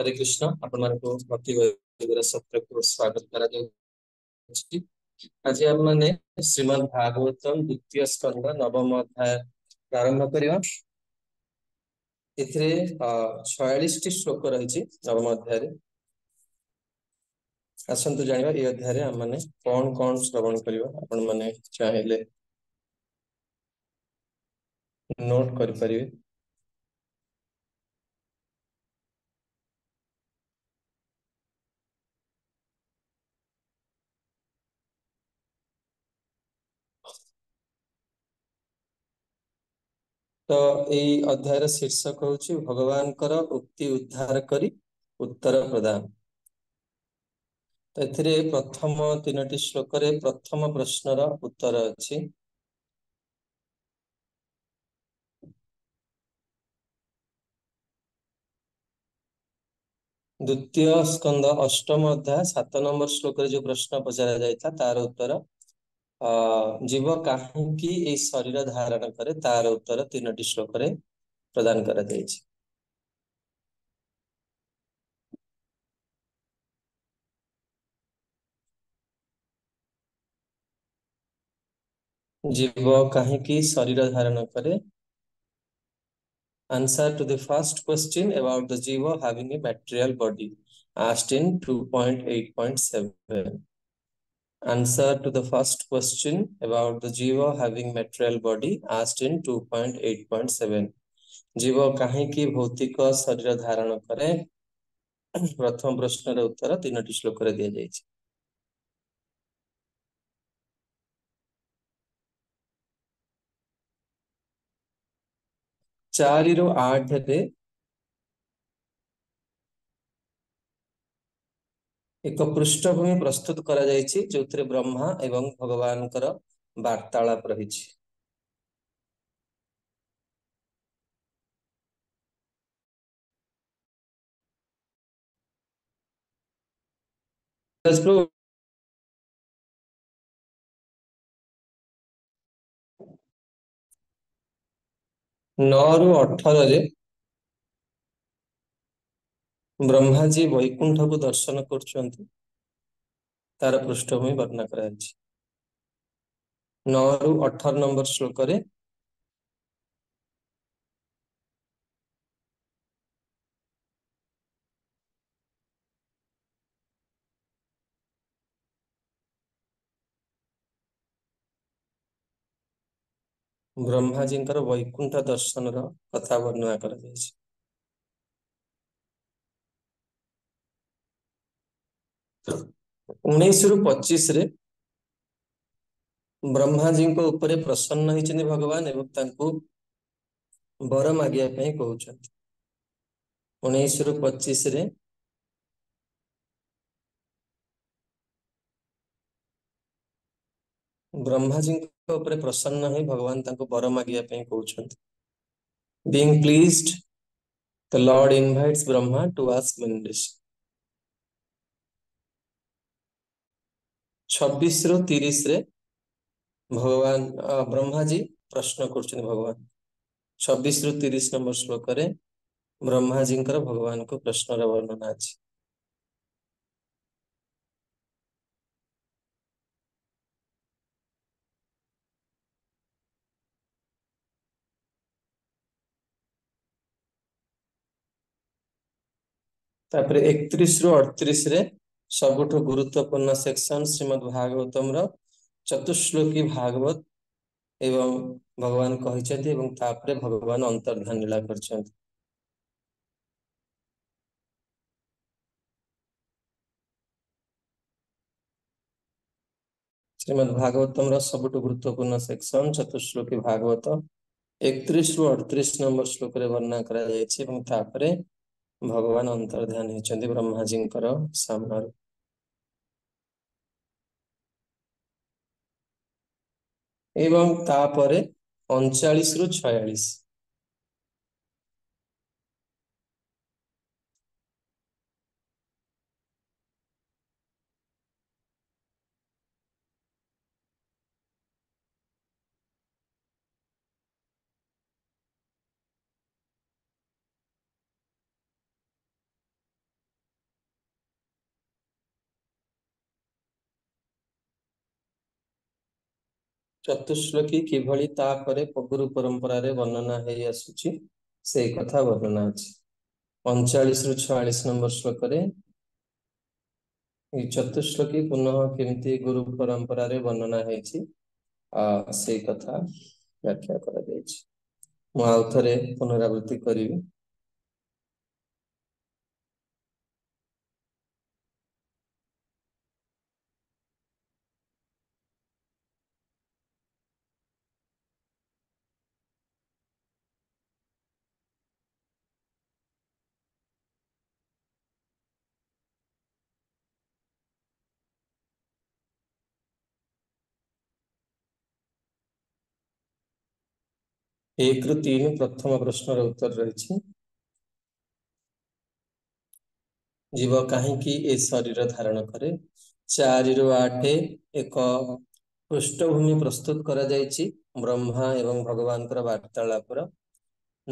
హరే కృష్ణ అప్పుడు మనకు భక్తి సత్రకు స్వాగతం కరాజీ આજે આપણે શ્રીમદ ભાગવતમ દ્વિતીય સ્કંદ નવમ અધ્યાય પ્રારંભ କରିବା ଏଥିରେ ଛୟାଳିଶଟି ଶ୍ଳୋକ ରହିଛି ନବମ ଅଧ୍ୟାୟରେ ଆସନ୍ତୁ ଜାଣିବା ଏଇ ଅଧ୍ୟାୟରେ ଆମମାନେ କଣ କଣ ଶ୍ରବଣ କରିବା ଆପଣମାନେ ଚାହିଁଲେ ନୋଟ୍ କରିପାରିବେ ତ ଏଇ ଅଧ୍ୟାୟର ଶୀର୍ଷକ ହଉଛି ଭଗବାନଙ୍କର ଉକ୍ତି ଉଦ୍ଧାର କରି ଉତ୍ତର ପ୍ରଦାନ ତ ଏଥିରେ ପ୍ରଥମ ତିନୋଟି ଶ୍ଳୋକରେ ପ୍ରଥମ ପ୍ରଶ୍ନର ଉତ୍ତର ଅଛି ଦ୍ୱିତୀୟ ସ୍କନ୍ଧ ଅଷ୍ଟମ ଅଧ୍ୟାୟ ସାତ ନମ୍ବର ଶ୍ଳୋକରେ ଯୋଉ ପ୍ରଶ୍ନ ପଚରା ଯାଇଥିଲା ତାର ଉତ୍ତର जीव कहीं शरीर धारण करे तार उत्तर तीन टी श्लोक प्रदान कर जीव कहीं शरीर धारण करे answer to the first question about the jiva having a material body asked in to answer to the first question about the jiva having material body asked in 2.8.7 jiva kahi ki bhautika sharira dharan kare pratham prashna ra uttar tina ti shlok re diya jaichi chari ro 8 re ଏକ ପୃଷ୍ଠଭୂମି ପ୍ରସ୍ତୁତ କରାଯାଇଛି ଯେଉଁଥିରେ ବ୍ରହ୍ମା ଏବଂ ଭଗବାନଙ୍କର ବାର୍ତ୍ତାଳାପ ରହିଛି ନଅରୁ ଅଠରରେ ବ୍ରହ୍ମାଜୀ ବୈକୁଣ୍ଠକୁ ଦର୍ଶନ କରୁଛନ୍ତି ତାର ପୃଷ୍ଠଭୂମି ବର୍ଣ୍ଣନା କରାଯାଇଛି ନଅରୁ ଅଠର ନମ୍ବର ଶ୍ଳୋକରେ ବ୍ରହ୍ମାଜୀଙ୍କର ବୈକୁଣ୍ଠ ଦର୍ଶନର କଥା ବର୍ଣ୍ଣନା କରାଯାଇଛି उन्नीस रु पचीस ब्रह्माजी उपरे प्रसन्न होती भगवान एवं बर मागे कहते उन्नीस रु पचीस ब्रह्माजी उपरे प्रसन्न ही भगवान बर मागे कहते being pleased the lord invites Brahma to ask meditation ଛବିଶ ରୁ ତିରିଶରେ ଭଗବାନ ବ୍ରହ୍ମାଜୀ ପ୍ରଶ୍ନ କରୁଛନ୍ତି ଭଗବାନ ଛବିଶ ରୁ ତିରିଶ ନମ୍ବର ଶ୍ଳୋକରେ ବ୍ରହ୍ମାଜୀଙ୍କର ଭଗବାନଙ୍କୁ ପ୍ରଶ୍ନର ବର୍ଣ୍ଣନା ଅଛି ତାପରେ ଏକତିରିଶ ରୁ ଅଠତିରିଶ ରେ সবুঠ গুরুত্বপূর্ণ সেকশন শ্রীমৎ ভাগবতম চতুশ্লোকী ভাগবত এবং ভগবান କହିଛନ୍ତି এবং তাপরে ভগবান অন্তর্ধান লীলা করছেন শ্রীমৎ ভাগবতম সবুঠু গুরুত্বপূর্ণ সেকশন চতুশ্লোকী ভাগবত একত্রিশ রু অড়তিশ নম্বর শ্লোকরে বর্ণনা করা যাইছে এবং তাপরে ଭଗବାନ ଅନ୍ତର୍ଧ୍ୟାନ ହେଇଛନ୍ତି ବ୍ରହ୍ମାଜୀଙ୍କର ସାମ୍ନାରୁ ଏବଂ ତାପରେ ଅଣଚାଳିଶରୁ ଛୟାଳିଶ ଚତୁଶ୍ଳୋକୀ କିଭଳି ତା ପରେ ପଗୁରୁ ପରମ୍ପରାରେ ବର୍ଣ୍ଣନା ହେଇଆସୁଛି ସେଇ କଥା ବର୍ଣ୍ଣନା ଅଛି ପଞ୍ଚାଳିଶରୁ ଛୟାଳିଶ ନମ୍ବର ଶ୍ଳୋକରେ ଚତୁଶ୍ଳୋକୀ ପୁନଃ କେମିତି ଗୁରୁ ପରମ୍ପରାରେ ବର୍ଣ୍ଣନା ହେଇଛି ଆ ସେଇ କଥା ବ୍ୟାଖ୍ୟା କରାଯାଇଛି ମୁଁ ଆଉ ଥରେ ପୁନରାବୃତ୍ତି କରିବି ଏକ ରୁ ତିନି ପ୍ରଥମ ପ୍ରଶ୍ନର ଉତ୍ତର ରହିଛି ଜୀବ କାହିଁକି ଏ ଶରୀର ଧାରଣ କରେ ଚାରିରୁ ଆଠ ଏକ ପୃଷ୍ଠଭୂମି ପ୍ରସ୍ତୁତ କରାଯାଇଛି ବ୍ରହ୍ମା ଏବଂ ଭଗବାନଙ୍କର ବାର୍ତ୍ତାଳାପର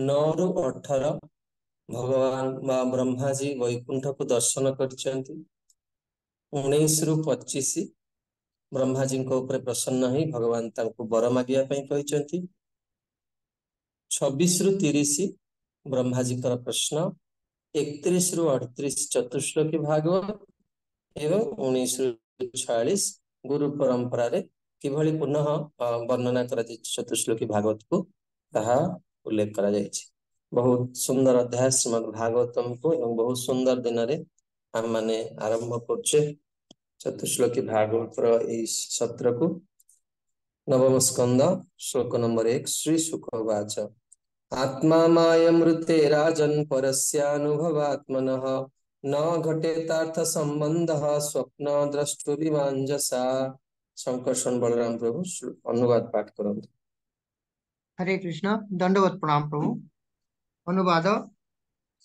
ନଅରୁ ଅଠର ଭଗବାନ ବା ବ୍ରହ୍ମାଜୀ ବୈକୁଣ୍ଠକୁ ଦର୍ଶନ କରିଛନ୍ତି ଉଣେଇଶରୁ ପଚିଶ ବ୍ରହ୍ମାଜୀଙ୍କ ଉପରେ ପ୍ରସନ୍ନ ହୋଇ ଭଗବାନ ତାଙ୍କୁ ବର ମାଗିବା ପାଇଁ କହିଛନ୍ତି रु छबिस रुतिश ब्रह्माजीको प्रश्न एकतिश रु अठतिस चतुशलक्षी भागवत एवं उनीश रु छलिश गुरु परम्पर कि भन वर्णना चतुशलखी भागवत को कुलेख सुन्दर अध्यात्मक भागवत ए बहुत सुंदर दिन रे आरम्भे चतुशलक्षी भागवत र ए सत्र को नवम स्कंद श्लोक नंबर एक श्री सुख वाच आत्मा मायमृते राजन् परस्यानुभवात्मनः न ঘটেতার্থসম্বন্ধः স্বপ্ন দ্রষ্টু বিমাঞ্জসা শঙ্কর্ষণ বলরাম প্রভু অনুবাদ পাঠ করন্তু হরে কৃষ্ণ দণ্ডবত প্রণাম প্রভু অনুবাদ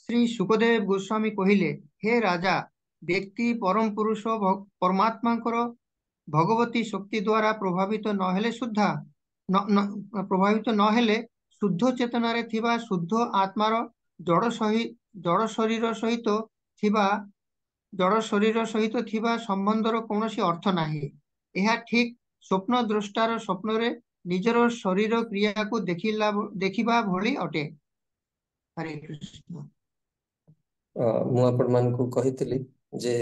শ্রী সুখদেব গোস্বামী কহিলে হে রাজা ব্যক্তি পরম পুরুষ পরমাত্মাঙ্কর ভগবতী শক্তি দ্বারা প্রভাবিত নহেলে সুদ্ধা প্রভাবিত নহেলে ଶୁଦ୍ଧ ଚେତନାରେ ଥିବା ଶୁଦ୍ଧ ଆତ୍ମାର ଜଡ଼ ସହି ଜଡ଼ ଶରୀର ସହିତ ଥିବା ଜଡ଼ ଶରୀର ସହିତ ଥିବା ସମ୍ବନ୍ଧର କୌଣସି ଅର୍ଥ ନାହିଁ ଏହା ଠିକ୍ ସ୍ୱପ୍ନ ଦୃଷ୍ଟାର ସ୍ୱପ୍ନରେ ନିଜର ଶରୀର କ୍ରିୟାକୁ ଦେଖିଲା ଦେଖିବା ଭଳି ଅଟେ ହରେ କୃଷ୍ଣ ମୁଁ ଆପଣମାନଙ୍କୁ କହିଥିଲି ଯେ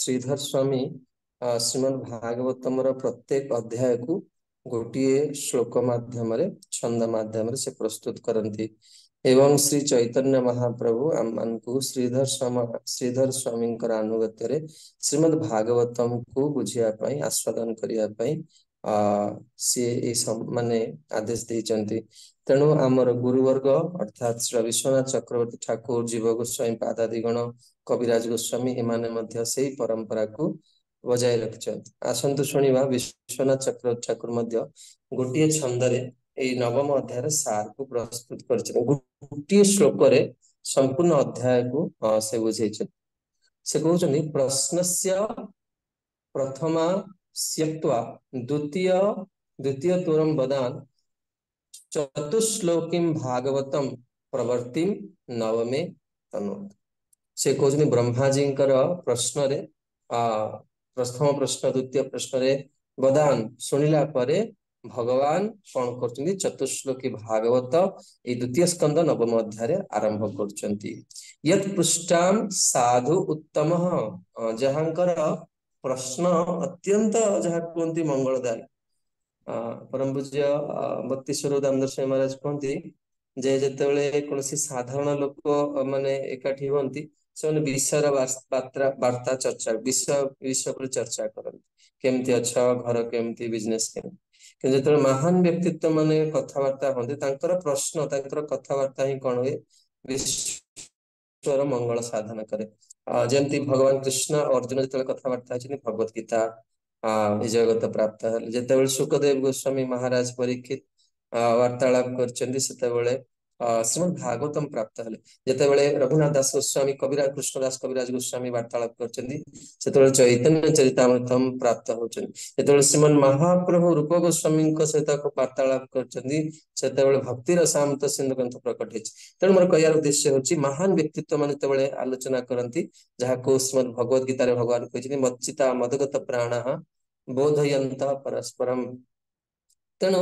ଶ୍ରୀଧର ସ୍ୱାମୀ ଶ୍ରୀମଦ୍ ଭାଗବତମର ପ୍ରତ୍ୟେକ ଅଧ୍ୟାୟକୁ ଗୋଟିଏ ଶ୍ଳୋକ ମାଧ୍ୟମରେ ଛନ୍ଦ ମାଧ୍ୟମରେ ସେ ପ୍ରସ୍ତୁତ କରନ୍ତି ଏବଂ ଶ୍ରୀ ଚୈତନ୍ୟ ମହାପ୍ରଭୁ ଆମମାନଙ୍କୁ ଶ୍ରୀଧର ଶ୍ରୀଧର ସ୍ୱାମୀଙ୍କର ଆନୁଗତ୍ୟରେ ଶ୍ରୀମଦ ଭାଗବତଙ୍କୁ ବୁଝିବା ପାଇଁ ଆସ୍ୱାଦନ କରିବା ପାଇଁ ଆ ସିଏ ଏଇ ମାନେ ଆଦେଶ ଦେଇଛନ୍ତି ତେଣୁ ଆମର ଗୁରୁବର୍ଗ ଅର୍ଥାତ ଶ୍ରୀ ବିଶ୍ୱନାଥ ଚକ୍ରବର୍ତ୍ତୀ ଠାକୁର ଜୀବ ଗୋସ୍ୱାମୀ ପାଦାଦିଗଣ କବିରାଜ ଗୋସ୍ୱାମୀ ଏମାନେ ମଧ୍ୟ ସେଇ ପରମ୍ପରାକୁ ବଜାୟ ରଖିଛନ୍ତି ଆସନ୍ତୁ ଶୁଣିବା ବିଶ୍ୱନାଥ ଚକ୍ରବର୍ତ୍ତୀ ଠାକୁର ମଧ୍ୟ ଗୋଟିଏ ଛନ୍ଦରେ ଏଇ ନବମ ଅଧ୍ୟାୟର ସାରକୁ ପ୍ରସ୍ତୁତ କରିଛନ୍ତି ଗୋଟିଏ ଶ୍ଳୋକରେ ସମ୍ପୂର୍ଣ୍ଣ ଅଧ୍ୟାୟକୁ ସେ ବୁଝେଇଛନ୍ତି ସେ କହୁଛନ୍ତି ପ୍ରଶ୍ନସ୍ୟ ପ୍ରଥମା ସ୍ୟକ୍ତ୍ୱା ଦ୍ୱିତୀୟ ଦ୍ୱିତୀୟ ତୁରମ ବଦାନ ଚତୁଶ୍ଲୋକିମ ଭାଗବତମ ପ୍ରବର୍ତ୍ତି ନବମେ ତନୁ ସେ କହୁଛନ୍ତି ବ୍ରହ୍ମାଜୀଙ୍କର ପ୍ରଶ୍ନରେ ଅ ପ୍ରଥମ ପ୍ରଶ୍ନ ଦ୍ୱିତୀୟ ପ୍ରଶ୍ନରେ ବଦାନ ଶୁଣିଲା ପରେ ଭଗବାନ କଣ କରୁଛନ୍ତି ଚତୁର୍ଶ୍ଳୋକୀ ଭାଗବତ ଏଇ ଦ୍ୱିତୀୟ ସ୍କନ୍ଦ ନବମ ଅଧ୍ୟାୟରେ ଆରମ୍ଭ କରୁଛନ୍ତି ୟତ୍ ପୃଷ୍ଠାମ ସାଧୁ ଉତ୍ତମ ଯାହାଙ୍କର ପ୍ରଶ୍ନ ଅତ୍ୟନ୍ତ ଯାହା କୁହନ୍ତି ମଙ୍ଗଳଦାୟ ପରମ ପୂଜ୍ୟ ବତିଶ୍ୱର ଦାମଦର ସ୍ୱାମୀ ମହାରାଜ କୁହନ୍ତି ଯେ ଯେତେବେଳେ କୌଣସି ସାଧାରଣ ଲୋକ ମାନେ ଏକାଠି ହୁଅନ୍ତି ସେମାନେ ବିଷୟର ବାର୍ତ୍ତା ଚର୍ଚ୍ଚା ବିଷୟ ବିଷୟ ଉପରେ ଚର୍ଚ୍ଚା କରନ୍ତି କେମିତି ଅଛ ଘର କେମିତି ବିଜନେସ କେମିତି କିନ୍ତୁ ଯେତେବେଳେ ମହାନ ବ୍ୟକ୍ତିତ୍ୱ ମାନେ କଥାବାର୍ତ୍ତା ହୁଅନ୍ତି ତାଙ୍କର ପ୍ରଶ୍ନ ତାଙ୍କର କଥାବାର୍ତ୍ତା ହିଁ କଣ ହୁଏ ବିଶ୍ୱର ମଙ୍ଗଳ ସାଧନ କରେ ଯେମିତି ଭଗବାନ କୃଷ୍ଣ ଅର୍ଜୁନ ଯେତେବେଳେ କଥାବାର୍ତ୍ତା ହେଇଛନ୍ତି ଭଗବତ ଗୀତା ଆ ବିଜୟଗତ ପ୍ରାପ୍ତ ହେଲେ ଯେତେବେଳେ ସୁଖଦେବ ଗୋସ୍ୱାମୀ ମହାରାଜ ପରୀକ୍ଷିତ ବାର୍ତ୍ତାଳାପ କରିଛନ୍ତି ସେତେବେଳେ श्रीमद भागवतम प्राप्त हेले जिते बघुनाथ दास गोस्वामी कविराज दास कविराज गोस्वामी वार्तालाप कर चैतन्य चरितमृतम प्राप्त होते श्रीमन महाप्रभु रूप गोस्वामी सहित वार्तालाप करते भक्ति रामत सिंधु ग्रंथ प्रकट है तेणु मोर कह उद्देश्य हूँ महान व्यक्तित्व मान जो आलोचना करती जहाँ को श्रीमद भगवद गीतार भगवान कहते मच्चिता मदगत प्राण बोधयंता परस्परम ତେଣୁ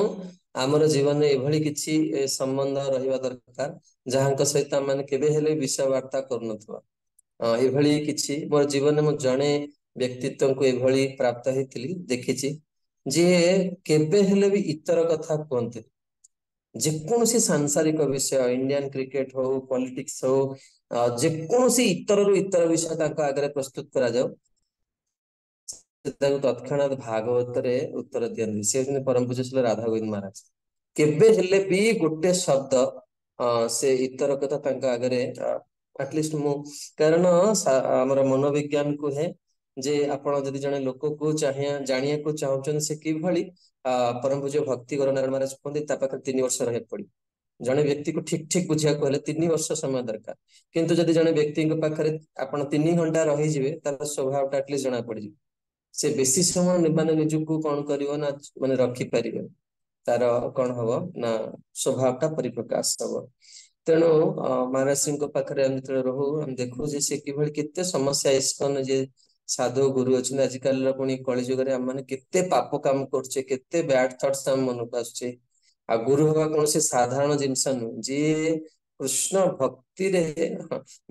ଆମର ଜୀବନରେ ଏଭଳି କିଛି ସମ୍ବନ୍ଧ ରହିବା ଦରକାର ଯାହାଙ୍କ ସହିତ ଆମମାନେ କେବେ ହେଲେ ବିଷୟ ବାର୍ତ୍ତା କରୁନଥିବା ଏଭଳି କିଛି ମୋର ଜୀବନରେ ମୁଁ ଜଣେ ବ୍ୟକ୍ତିତ୍ୱଙ୍କୁ ଏଭଳି ପ୍ରାପ୍ତ ହେଇଥିଲି ଦେଖିଛି ଯିଏ କେବେ ହେଲେ ବି ଇତର କଥା କୁହନ୍ତି ଯେକୌଣସି ସାଂସାରିକ ବିଷୟ ଇଣ୍ଡିଆନ କ୍ରିକେଟ ହଉ ପଲିଟିକ୍ସ ହଉ ଯେକୌଣସି ଇତରରୁ ଇତର ବିଷୟ ତାଙ୍କ ଆଗରେ ପ୍ରସ୍ତୁତ କରାଯାଉ ତାଙ୍କୁ ତତ୍କ୍ଷଣାତ ଭାଗବତରେ ଉତ୍ତର ଦିଅନ୍ତି ସେ ହେଉଛନ୍ତି ପରମ ପୂଜ୍ୟଶୀଳ ରାଧା ଗୋବିନ୍ଦ ମହାରାଜ କେବେ ହେଲେ ବି ଗୋଟେ ଶବ୍ଦ ସେ ଇତର କଥା ତାଙ୍କ ଆଗରେ ଆଟଲିଷ୍ଟ ମୁଁ କାରଣ ଆମର ମନୋବିଜ୍ଞାନ କୁହେ ଯେ ଆପଣ ଯଦି ଜଣେ ଲୋକକୁ ଜାଣିବାକୁ ଚାହୁଁଛନ୍ତି ସେ କିଭଳି ପରମ ପୂଜ୍ୟ ଭକ୍ତି ଗୌରନାରାୟଣ ମହାରାଜ କୁହନ୍ତି ତା ପାଖରେ ତିନି ବର୍ଷ ରହିବାକୁ ପଡିବ ଜଣେ ବ୍ୟକ୍ତିକୁ ଠିକ ଠିକ ବୁଝିବାକୁ ହେଲେ ତିନି ବର୍ଷ ସମୟ ଦରକାର କିନ୍ତୁ ଯଦି ଜଣେ ବ୍ୟକ୍ତିଙ୍କ ପାଖରେ ଆପଣ ତିନି ଘଣ୍ଟା ରହିଯିବେ ତାର ସ୍ୱଭାବଟା ଆଟଲିଷ୍ଟ ଜଣା ପଡିଯିବ ସେ ବେଶୀ ସମୟ ମାନେ ନିଜକୁ କଣ କରିବ ନା ମାନେ ରଖିପାରିବ ତାର କଣ ହବ ନା ସ୍ୱଭାବଟା ପରିପ୍ରକାଶ ହବ ତେଣୁ ମହାରାଜ ସିଂହଙ୍କ ପାଖରେ ଆମେ ଯେତେବେଳେ ରହୁ ଆମେ ଦେଖୁ ଯେ ସେ କିଭଳି କେତେ ସମସ୍ୟା ଇସ୍କନ ଯେ ସାଧୁ ଗୁରୁ ଅଛନ୍ତି ଆଜିକାଲିର ପୁଣି କଳି ଯୁଗରେ ଆମ ମାନେ କେତେ ପାପ କାମ କରୁଛେ କେତେ ବ୍ୟାଡ ଥଟ୍ସ ଆମ ମନକୁ ଆସୁଛେ ଆଉ ଗୁରୁ ହେବା କୌଣସି ସାଧାରଣ ଜିନିଷ ନୁହେଁ ଯିଏ कृष्ण भक्ति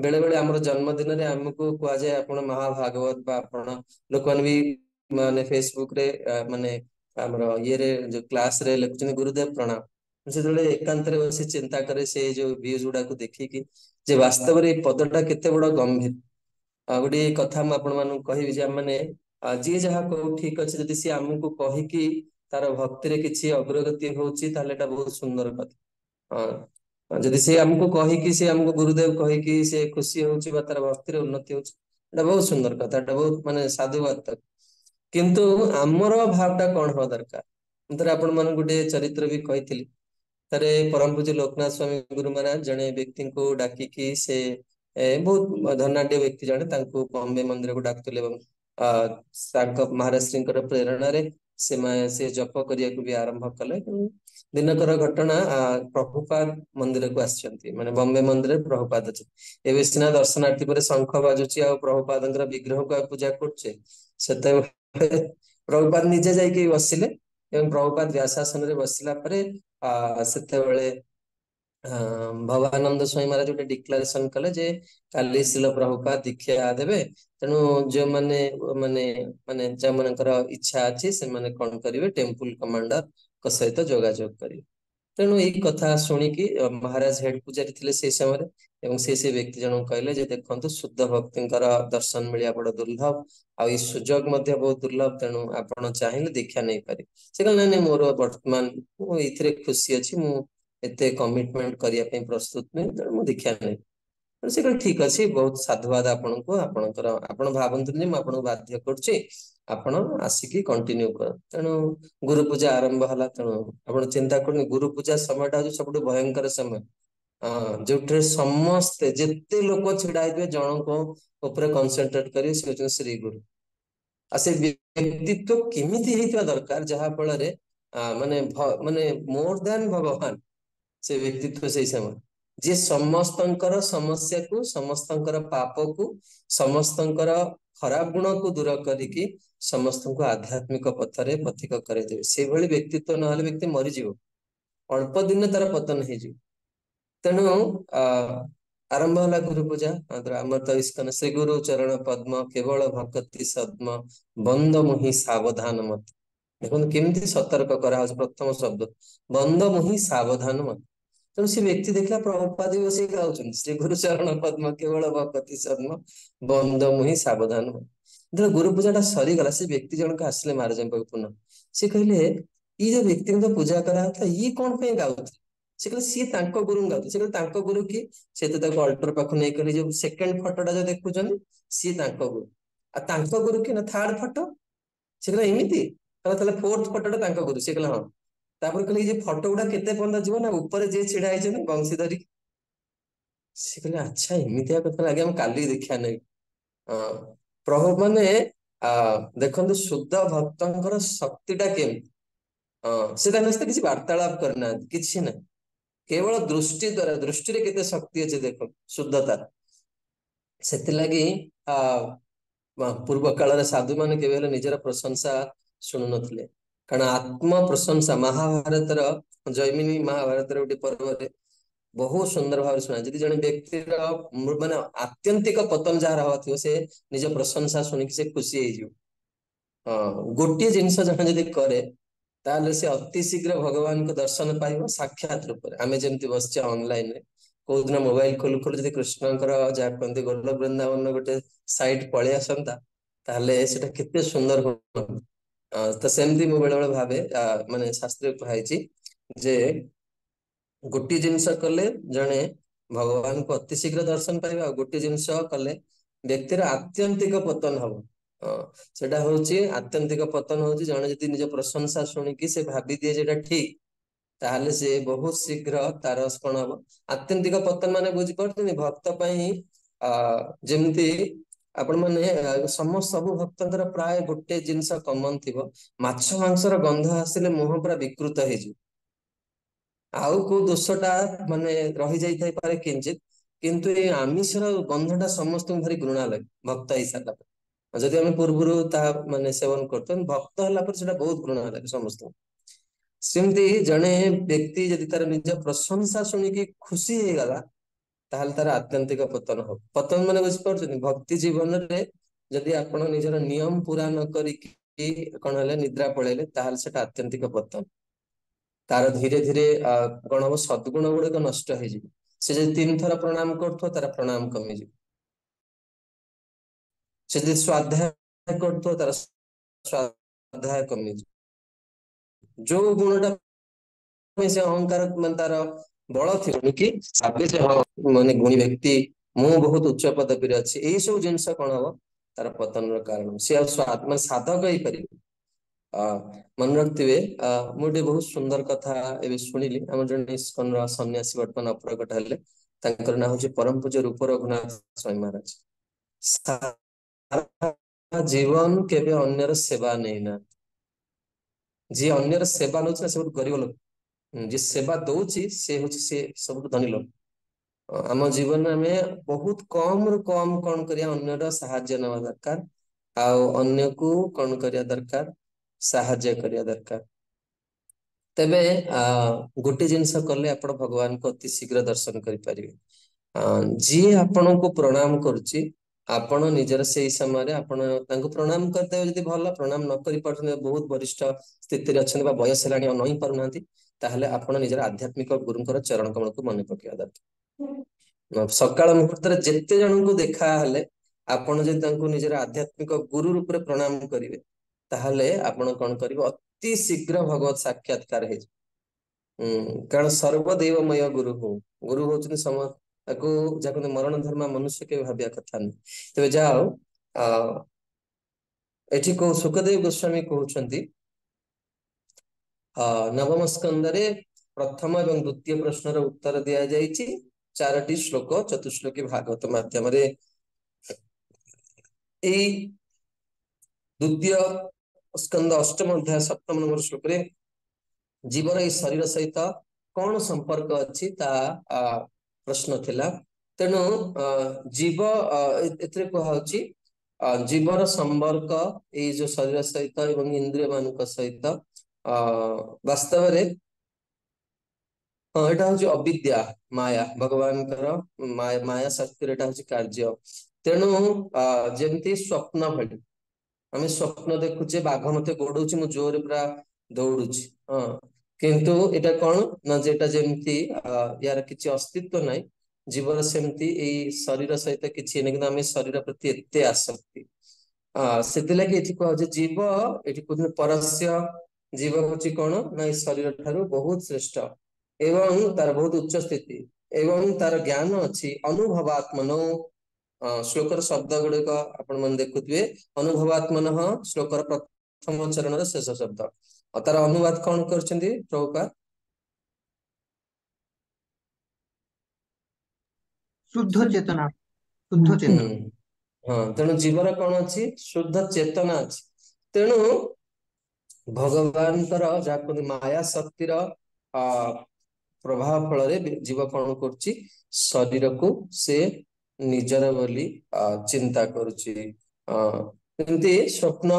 बेले बेले आम जन्मदिन में आमको कहा जाए आप महाभागवत लोक मैंने भी मान फेसबुक मान जो क्लास रे लिखुच्च गुरुदेव प्रणाम से एकांत बस चिंता करे से जो भ्यूज गुडा देखिक वास्तव में पदटा के बड़ गंभीर गोटे कथा मुझे कह मानने जी जहा कौ ठीक अच्छे जी सी आम को कहीकि तार भक्ति किसी अग्रगति हूँ तेल बहुत सुंदर कथ जी सी आमको कहीकि गुरुदेव कहीकि खुशी हूँ तार भक्ति उन्नति होता बहुत सुंदर कथा बहुत मानते साधुवाद कितु आमर भाव टा कौन हवा दरकार थे आप गोटे चरित्र भी कही थे परम पूज्य लोकनाथ स्वामी गुरु महाराज जड़े व्यक्ति को डाक से बहुत धनाढ़ व्यक्ति जड़े बम्बे मंदिर को डाकुले महाराज श्री प्रेरणा ସେ ସେ ଜପ କରିବାକୁ ବି ଆରମ୍ଭ କଲେ ଦିନକର ଘଟଣା ପ୍ରଭୁପାଦ ମନ୍ଦିରକୁ ଆସିଛନ୍ତି ମାନେ ବମ୍ବେ ମନ୍ଦିରରେ ପ୍ରଭୁପାଦ ଅଛନ୍ତି ଏବେ ସିନା ଦର୍ଶନାର୍ଥୀ ପରେ ଶଙ୍ଖ ବାଜୁଛି ଆଉ ପ୍ରଭୁପାଦଙ୍କର ବିଗ୍ରହକୁ ଆଉ ପୂଜା କରୁଛେ ସେତେବେଳେ ପ୍ରଭୁପାଦ ନିଜେ ଯାଇକି ବସିଲେ ଏବଂ ପ୍ରଭୁପାଦ ବ୍ୟାସ ଆସନରେ ବସିଲା ପରେ ଆ ସେତେବେଳେ ଭବାନନ୍ଦ ସ୍ୱାମୀ ମହାରାଜ ଗୋଟେ ଡିକ୍ଲାରେସନ କଲେ ଯେ କାଲି ଶିଳ ପ୍ରଭୁପା ଦୀକ୍ଷା ଦେବେ ତେଣୁ ଯେଉଁମାନେ ମାନେ ମାନେ ଯେଉଁମାନଙ୍କର ଇଚ୍ଛା ଅଛି ସେମାନେ କଣ କରିବେ ଟେମ୍ପୁଲ କମାଣ୍ଡରଙ୍କ ସହିତ ଯୋଗାଯୋଗ କରିବେ ତେଣୁ ଏଇ କଥା ଶୁଣିକି ମହାରାଜ ହେଡ ପୂଜାରୀ ଥିଲେ ସେଇ ସମୟରେ ଏବଂ ସେ ସେ ବ୍ୟକ୍ତି ଜଣଙ୍କୁ କହିଲେ ଯେ ଦେଖନ୍ତୁ ଶୁଦ୍ଧ ଭକ୍ତିଙ୍କର ଦର୍ଶନ ମିଳିବା ବଡ ଦୁର୍ଲଭ ଆଉ ଏଇ ସୁଯୋଗ ମଧ୍ୟ ବହୁତ ଦୁର୍ଲଭ ତେଣୁ ଆପଣ ଚାହିଁଲେ ଦୀକ୍ଷା ନେଇପାରିବେ ସେ କହିଲେ ନାଇଁ ନାଇଁ ମୋର ବର୍ତ୍ତମାନ ମୁଁ ଏଇଥିରେ ଖୁସି ଅଛି ମୁଁ ଏତେ କମିଟମେଣ୍ଟ କରିବା ପାଇଁ ପ୍ରସ୍ତୁତ ନୁହେଁ ତେଣୁ ମୁଁ ଦୀକ୍ଷା ନେବି ତେଣୁ ସେ କହିଲେ ଠିକ ଅଛି ବହୁତ ସାଧୁବାଦ ଆପଣଙ୍କୁ ଆପଣଙ୍କର ଆପଣ ଭାବନ୍ତୁନି ଯେ ମୁଁ ଆପଣଙ୍କୁ ବାଧ୍ୟ କରୁଛି ଆପଣ ଆସିକି କଣ୍ଟିନ୍ୟୁ କର ତେଣୁ ଗୁରୁ ପୂଜା ଆରମ୍ଭ ହେଲା ତେଣୁ ଆପଣ ଚିନ୍ତା କରନ୍ତୁ ଗୁରୁ ପୂଜା ସମୟଟା ହଉଛି ସବୁଠୁ ଭୟଙ୍କର ସମୟ ଯୋଉଥିରେ ସମସ୍ତେ ଯେତେ ଲୋକ ଛିଡା ହେଇଥିବେ ଜଣଙ୍କ ଉପରେ କନସେନଟ୍ରେଟ କରିବେ ସେ ହଉଛନ୍ତି ଶ୍ରୀ ଗୁରୁ ଆଉ ସେ ବ୍ୟକ୍ତିତ୍ୱ କେମିତି ହେଇଥିବା ଦରକାର ଯାହା ଫଳରେ ମାନେ ମାନେ ମୋର ଦାନ ଭଗବାନ ସେ ବ୍ୟକ୍ତିତ୍ୱ ସେଇ ସମୟ ଯିଏ ସମସ୍ତଙ୍କର ସମସ୍ୟାକୁ ସମସ୍ତଙ୍କର ପାପକୁ ସମସ୍ତଙ୍କର ଖରାପ ଗୁଣକୁ ଦୂର କରିକି ସମସ୍ତଙ୍କୁ ଆଧ୍ୟାତ୍ମିକ ପଥରେ ପଥିକ କରାଇଦେବେ ସେଇଭଳି ବ୍ୟକ୍ତିତ୍ୱ ନହେଲେ ବ୍ୟକ୍ତି ମରିଯିବ ଅଳ୍ପ ଦିନ ତାର ପତନ ହେଇଯିବ ତେଣୁ ଆରମ୍ଭ ହେଲା ଗୁରୁ ପୂଜା ଆମର ତ ଇସ୍କନ ଶ୍ରୀ ଗୁରୁ ଚରଣ ପଦ୍ମ କେବଳ ଭକ୍ତି ସଦ୍ମ ବନ୍ଦ ମୁହିଁ ସାବଧାନ ମତ ଦେଖନ୍ତୁ କେମିତି ସତର୍କ କରାହଉଛି ପ୍ରଥମ ଶବ୍ଦ ବନ୍ଦ ମୁହିଁ ସାବଧାନ ମତ ତେଣୁ ସେ ବ୍ୟକ୍ତି ଦେଖିଲା ପ୍ରଭୁପାଦ ବି ବସିକି ଗାଉଛନ୍ତି ଶ୍ରୀ ଗୁରୁଚରଣ ପଦ୍ମ କେବଳ ଭକତି ଶର୍ମ ବନ୍ଦ ମୁହିଁ ସାବଧାନ ହୁଏ ଯେତେବେଳେ ଗୁରୁ ପୂଜାଟା ସରିଗଲା ସେ ବ୍ୟକ୍ତି ଜଣକ ଆସିଲେ ମହାରାଜଙ୍କ ପୂର୍ଣ୍ଣ ସେ କହିଲେ ଇ ଯୋଉ ବ୍ୟକ୍ତିଙ୍କୁ ପୂଜା କରାହଉଥିଲା ଇଏ କଣ ପାଇଁ ଗାଉଥିଲେ ସେ କହିଲେ ସିଏ ତାଙ୍କ ଗୁରୁଙ୍କୁ ଗାଉଥିଲେ ସେ କହିଲେ ତାଙ୍କ ଗୁରୁ କିଏ ସେ ତ ତାକୁ ଅଲ୍ଟର ପାଖକୁ ନେଇକରି ଯୋଉ ସେକେଣ୍ଡ ଫଟୋଟା ଯୋଉ ଦେଖୁଛନ୍ତି ସିଏ ତାଙ୍କ ଗୁରୁ ଆଉ ତାଙ୍କ ଗୁରୁ କିଏ ନା ଥାର୍ଡ ଫଟୋ ସେ କହିଲା ଏମିତି କହିଲା ତାହେଲେ ଫୋର୍ଥ ଫଟୋଟା ତାଙ୍କ ଗୁରୁ ସେ କହିଲା ହଁ ତାପରେ କହିଲେ ଯେ ଫଟୋ ଗୁଡା କେତେ ପର୍ଯ୍ୟନ୍ତ ଯିବ ନା ଉପରେ ଯିଏ ଛିଡା ହେଇଛନ୍ତି ବଂଶୀ ଧରିକି ସେ କହିଲେ ଆଚ୍ଛା ଏମିତିଆ କଥା ଲାଗେ ଆମେ କାଲି ଦେଖିବା ନେଇ ପ୍ରଭୁ ମାନେ ଦେଖନ୍ତୁ ଶୁଦ୍ଧ ଭକ୍ତଙ୍କର ଶକ୍ତିଟା କେମିତି ସେ ତାଙ୍କ ସହିତ କିଛି ବାର୍ତ୍ତାଳାପ କରିନାହାନ୍ତି କିଛି ନାହିଁ କେବଳ ଦୃଷ୍ଟି ଦ୍ଵାରା ଦୃଷ୍ଟିରେ କେତେ ଶକ୍ତି ଅଛି ଦେଖନ୍ତୁ ଶୁଦ୍ଧତା ସେଥିଲାଗି ଆ ପୂର୍ବ କାଳରେ ସାଧୁମାନେ କେବେ ହେଲେ ନିଜର ପ୍ରଶଂସା ଶୁଣୁନଥିଲେ କାରଣ ଆତ୍ମ ପ୍ରଶଂସା ମହାଭାରତର ଜୈମିନୀ ମହାଭାରତର ଗୋଟେ ପର୍ବରେ ବହୁତ ସୁନ୍ଦର ଭାବରେ ଶୁଣା ଯଦି ଜଣେ ବ୍ୟକ୍ତିର ମାନେ ଆତ୍ୟନ୍ତିକ ପତନ ଯାହାର ହଉଥିବ ସେ ନିଜ ପ୍ରଶଂସା ଶୁଣିକି ସେ ଖୁସି ହେଇଯିବ ହଁ ଗୋଟିଏ ଜିନିଷ ଜଣେ ଯଦି କରେ ତାହେଲେ ସେ ଅତି ଶୀଘ୍ର ଭଗବାନଙ୍କୁ ଦର୍ଶନ ପାଇବ ସାକ୍ଷାତ ରୂପରେ ଆମେ ଯେମିତି ବସିଛେ ଅନଲାଇନରେ କୋଉଦିନ ମୋବାଇଲ ଖୋଲୁ ଖୋଲୁ ଯଦି କୃଷ୍ଣଙ୍କର ଯାହା କୁହନ୍ତି ଗୋଲ ବୃନ୍ଦାବନ ଗୋଟେ ସାଇଡ ପଳେଇ ଆସନ୍ତା ତାହେଲେ ସେଟା କେତେ ସୁନ୍ଦର ହୁଅନ୍ତା ତ ସେମିତି ମୁଁ ବେଳେବେଳେ ଭାବେ ମାନେ ଶାସ୍ତ୍ରରେ କୁହାଯାଇଛି ଯେ ଗୋଟିଏ ଜିନିଷ କଲେ ଜଣେ ଭଗବାନଙ୍କୁ ଅତି ଶୀଘ୍ର ଦର୍ଶନ ପାଇବ ଆଉ ଗୋଟିଏ ଜିନିଷ କଲେ ବ୍ୟକ୍ତିର ଆତ୍ୟନ୍ତିକ ପତନ ହବ ସେଟା ହଉଛି ଆତ୍ୟନ୍ତିକ ପତନ ହଉଛି ଜଣେ ଯଦି ନିଜ ପ୍ରଶଂସା ଶୁଣିକି ସେ ଭାବିଦିଏ ଯେଟା ଠିକ ତାହେଲେ ସେ ବହୁତ ଶୀଘ୍ର ତାର କଣ ହବ ଆତ୍ୟନ୍ତିକ ପତନ ମାନେ ବୁଝିପାରୁଛନ୍ତି ଭକ୍ତ ପାଇଁ ଅ ଯେମିତି ଆପଣ ମାନେ ସମସ୍ତ ସବୁ ଭକ୍ତଙ୍କର ପ୍ରାୟ ଗୋଟେ ଜିନିଷ କମନ ଥିବ ମାଛ ମାଂସର ଗନ୍ଧ ଆସିଲେ ମୁହଁ ପୁରା ବିକୃତ ହେଇଯିବ ଆଉ କୋଉ ଦୋଷଟା ମାନେ ରହିଯାଇଥାଇ ପାରେ କିଞ୍ଚିତ କିନ୍ତୁ ଏଇ ଆମିଷର ଗନ୍ଧଟା ସମସ୍ତଙ୍କୁ ଭାରି ଘୃଣା ଲାଗେ ଭକ୍ତ ହେଇସାରିଲା ପରେ ଯଦି ଆମେ ପୂର୍ବରୁ ତାହା ମାନେ ସେବନ କରୁଥିବ ଭକ୍ତ ହେଲା ପରେ ସେଟା ବହୁତ ଘୃଣା ଲାଗେ ସମସ୍ତଙ୍କୁ ସେମିତି ଜଣେ ବ୍ୟକ୍ତି ଯଦି ତାର ନିଜ ପ୍ରଶଂସା ଶୁଣିକି ଖୁସି ହେଇଗଲା ତାହେଲେ ତାର ଆତ୍ୟନ୍ତିକ ପତନ ହବ ପତନ ମାନେ ବୁଝିପାରୁଛନ୍ତି ଭକ୍ତି ଜୀବନରେ ଯଦି ଆପଣ ନିଜର ନିୟମ ପୁରା ନ କରିକି କଣ ହେଲେ ନିଦ୍ରା ପଳେଇଲେ ତାହେଲେ ସେଟା ଆତ୍ୟନ୍ତିକ ପତନ ତାର ଧୀରେ ଧୀରେ କଣ ହବ ସଦ୍ଗୁଣ ଗୁଡିକ ନଷ୍ଟ ହେଇଯିବ ସେ ଯଦି ତିନି ଥର ପ୍ରଣାମ କରୁଥିବ ତାର ପ୍ରଣାମ କମିଯିବ ସେ ଯଦି ସ୍ଵାଧ୍ୟାୟ କରୁଥିବ ତାର ସ୍ଵାଧ୍ୟାୟ କମିଯିବ ଯୋଉ ଗୁଣଟା ସେ ଅହଙ୍କାର ମାନେ ତାର ବଳ ଥିବନି କି ସାବିତ୍ରୀ ହଁ ମାନେ ଗୁଣୀ ବ୍ୟକ୍ତି ମୁଁ ବହୁତ ଉଚ୍ଚ ପଦବୀରେ ଅଛି ଏଇ ସବୁ ଜିନିଷ କଣ ହବ ତାର ପତନର କାରଣ ସେ ଆଉ ମାନେ ସାଧକ ହେଇପାରିବେ ମନେ ରଖିଥିବେ ମୁଁ ଟିକେ ବହୁତ ସୁନ୍ଦର କଥା ଏବେ ଶୁଣିଲି ଆମର ଜଣେ ଇସ୍କନର ସନ୍ନ୍ୟାସୀ ବର୍ତ୍ତମାନ ଅପରକଟ ହେଲେ ତାଙ୍କର ନାଁ ହଉଛି ପରମ ପୂଜ୍ୟ ରୂପ ରଘୁନାଥ ସ୍ୱାମୀ ମହାରାଜ ଜୀବନ କେବେ ଅନ୍ୟର ସେବା ନେଇନାହାନ୍ତି ଯିଏ ଅନ୍ୟର ସେବା ନଉଛି ନା ସେ ଗୋଟେ ଗରିବ ଲୋକ ଯେ ସେବା ଦଉଛି ସେ ହଉଛି ସେ ସବୁଠୁ ଧନୀ ଲୋକ ଆମ ଜୀବନରେ ଆମେ ବହୁତ କମରୁ କମ କ'ଣ କରିବା ଅନ୍ୟର ସାହାଯ୍ୟ ନେବା ଦରକାର ଆଉ ଅନ୍ୟକୁ କ'ଣ କରିବା ଦରକାର ସାହାଯ୍ୟ କରିବା ଦରକାର ତେବେ ଗୋଟେ ଜିନିଷ କଲେ ଆପଣ ଭଗବାନଙ୍କୁ ଅତି ଶୀଘ୍ର ଦର୍ଶନ କରିପାରିବେ ଯିଏ ଆପଣଙ୍କୁ ପ୍ରଣାମ କରୁଛି ଆପଣ ନିଜର ସେଇ ସମୟରେ ଆପଣ ତାଙ୍କୁ ପ୍ରଣାମ କରିଦେବେ ଯଦି ଭଲ ପ୍ରଣାମ ନ କରିପାରୁଛନ୍ତି ବହୁତ ବରିଷ୍ଠ ସ୍ଥିତିରେ ଅଛନ୍ତି ବା ବୟସ ହେଲାଣି ଆଉ ନଇଁ ପାରୁନାହାନ୍ତି ତାହେଲେ ଆପଣ ନିଜର ଆଧ୍ୟାତ୍ମିକ ଗୁରୁଙ୍କର ଚରଣ କମଳକୁ ମନେ ପକେଇବା ଦରକାର ସକାଳ ମୁହୂର୍ତ୍ତରେ ଯେତେ ଜଣଙ୍କୁ ଦେଖା ହେଲେ ଆପଣ ଯଦି ତାଙ୍କୁ ନିଜର ଆଧ୍ୟାତ୍ମିକ ଗୁରୁ ରୂପରେ ପ୍ରଣାମ କରିବେ ତାହେଲେ ଆପଣ କଣ କରିବେ ଅତି ଶୀଘ୍ର ଭଗବତ ସାକ୍ଷାତକାର ହେଇଯିବ ଉଁ କାରଣ ସର୍ବଦୈବମୟ ଗୁରୁ ହଉ ଗୁରୁ ହଉଛନ୍ତି ସମ ତାକୁ ଯାହା କହନ୍ତି ମରଣ ଧର୍ମ ମନୁଷ୍ୟ କେବେ ଭାବିବା କଥା ନୁହେଁ ତେବେ ଯାହା ହଉ ଆ ଏଠି କୋଉ ସୁଖଦେବ ଗୋସ୍ୱାମୀ କହୁଛନ୍ତି ନବମ ସ୍କନ୍ଦରେ ପ୍ରଥମ ଏବଂ ଦ୍ୱିତୀୟ ପ୍ରଶ୍ନର ଉତ୍ତର ଦିଆଯାଇଛି ଚାରୋଟି ଶ୍ଲୋକ ଚତୁଶ୍ଲୋକୀ ଭାଗବତ ମାଧ୍ୟମରେ ଏଇ ଦ୍ୱିତୀୟ ସ୍କନ୍ଦ ଅଷ୍ଟମ ଅଧ୍ୟାୟ ସପ୍ତମ ନମ୍ବର ଶ୍ଲୋକରେ ଜୀବର ଏଇ ଶରୀର ସହିତ କଣ ସମ୍ପର୍କ ଅଛି ତା ପ୍ରଶ୍ନ ଥିଲା ତେଣୁ ଜୀବ ଏଥିରେ କୁହାହଉଛି ଜୀବର ସମ୍ପର୍କ ଏଇ ଯୋଉ ଶରୀର ସହିତ ଏବଂ ଇନ୍ଦ୍ରିୟ ମାନଙ୍କ ସହିତ ବାସ୍ତବରେ ହଁ ଏଇଟା ହଉଛି ଅବିଦ୍ୟା ମାୟା ଭଗବାନଙ୍କର ମାୟା ଶକ୍ତିର ଏଇଟା ହଉଛି କାର୍ଯ୍ୟ ତେଣୁ ଯେମିତି ସ୍ୱପ୍ନ ଭଳି ଆମେ ସ୍ୱପ୍ନ ଦେଖୁଛେ ବାଘ ମତେ ଗୋଡଉଛି ମୁଁ ଜୋରରେ ପୁରା ଦୌଡୁଛି ହଁ କିନ୍ତୁ ଏଇଟା କଣ ନା ଯେଟା ଯେମିତି ୟାର କିଛି ଅସ୍ତିତ୍ୱ ନାହିଁ ଜୀବର ସେମିତି ଏଇ ଶରୀର ସହିତ କିଛି ନାହିଁ କିନ୍ତୁ ଆମେ ଶରୀର ପ୍ରତି ଏତେ ଆସକ୍ତି ସେଥିଲାଗି ଏଠି କୁହାଯାଉଛି ଜୀବ ଏଠି କହୁଛନ୍ତି ପରସ୍ୟ জীব হଉଛି କଣ ନା ଏଇ ଶରୀର ଠାରୁ ବହୁତ ଶ୍ରେଷ୍ଠ ଏବଂ ତାର ବହୁତ ଉଚ୍ଚ ସ୍ଥିତି ଏବଂ ତାର ଜ୍ଞାନ ଅଛି ଅନୁଭବାତ୍ମନ ଶ୍ଲୋକର ଶବ୍ଦ ଗୁଡିକ ଆପଣମାନେ ଦେଖୁଥିବେ ଅନୁଭବାତ୍ମନ ଶ୍ଲୋକର ପ୍ରଥମ ଚରଣର ଶେଷ ଶବ୍ଦ ଆଉ ତାର ଅନୁବାଦ କଣ କରିଛନ୍ତି ପ୍ରଭୁପାତ ଶୁଦ୍ଧ ଚେତନା ଶୁଦ୍ଧ ଚେତନା ହଁ ତେଣୁ ଜୀବର କଣ ଅଛି ଶୁଦ୍ଧ ଚେତନା ଅଛି ତେଣୁ ଭଗବାନଙ୍କର ଯାହାକୁ କୁହନ୍ତି ମାୟା ଶକ୍ତିର ଅ ପ୍ରଭାବ ଫଳରେ ଜୀବ କଣ କରୁଛି ଶରୀରକୁ ସେ ନିଜର ବୋଲି ଚିନ୍ତା କରୁଛି ଅ ଯେମିତି ସ୍ୱପ୍ନ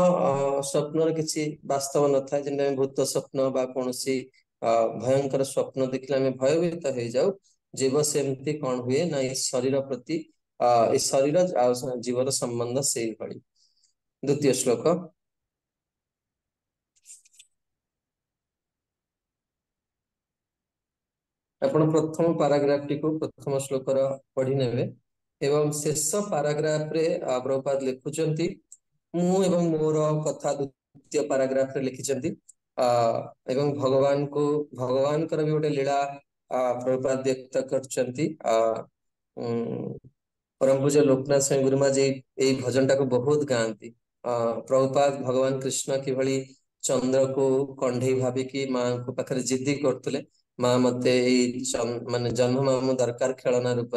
ସ୍ୱପ୍ନର କିଛି ବାସ୍ତବ ନଥାଏ ଯେମିତି ଆମେ ଭୂତ ସ୍ୱପ୍ନ ବା କୌଣସି ଭୟଙ୍କର ସ୍ୱପ୍ନ ଦେଖିଲେ ଆମେ ଭୟଭୀତ ହେଇଯାଉ ଜୀବ ସେମିତି କଣ ହୁଏ ନା ଏ ଶରୀର ପ୍ରତି ଏ ଶରୀର ଆଉ ଜୀବର ସମ୍ବନ୍ଧ ସେଇଭଳି ଦ୍ଵିତୀୟ ଶ୍ଲୋକ आपण प्रथम पाराग्राफ टी प्रथम श्लोक पढ़ी ने शेष पाराग्राफ्रे अग्रपाद लिखुं एवं मोर कथा द्वितीय पाराग्राफ्रे लिखिंट एवं भगवान को भगवान कर भी गोटे लीला अग्रपाद व्यक्त कर परम पूज्य लोकनाथ स्वामी गुरुमा जी भजन टा को बहुत गाँव प्रभुपाद भगवान कृष्ण किभली चंद्र को कंडे भाविकी माँ को पाखे जिदी करते माँ मत मान जन्म माँ दरकार खेलना रूप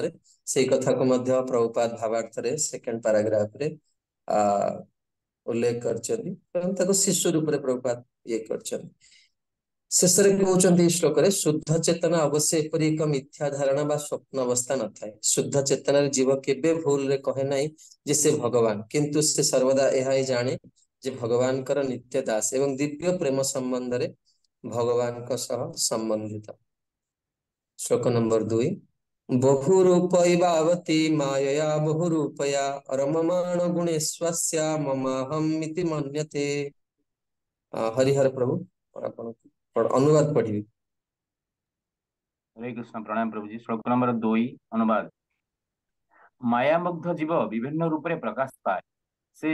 से प्रभुपात भावार्थ रे पाराग्राफ रे उल्लेख कर शिशु रूप से प्रभुपात ये कर शेष श्लोक शुद्ध चेतना अवश्य एक मिथ्या धारणा स्वप्न अवस्था न था शुद्ध चेतन जीव के भूल कहे ना जे से भगवान किंतु से सर्वदा यह जाने जे भगवान नित्य दास एवं दिव्य प्रेम सम्बन्ध में भगवान का सह संबंधित श्लोक नंबर दुई बहु बहुरूपैवावती मायया रूपया रमान गुणेश ममाहमिति मन्यते हरिहर प्रभु अनुवाद पढ़ी हरे कृष्ण प्रणाम प्रभु जी श्लोक नंबर दुई अनुवाद विभिन्न रूप से प्रकाश पाए से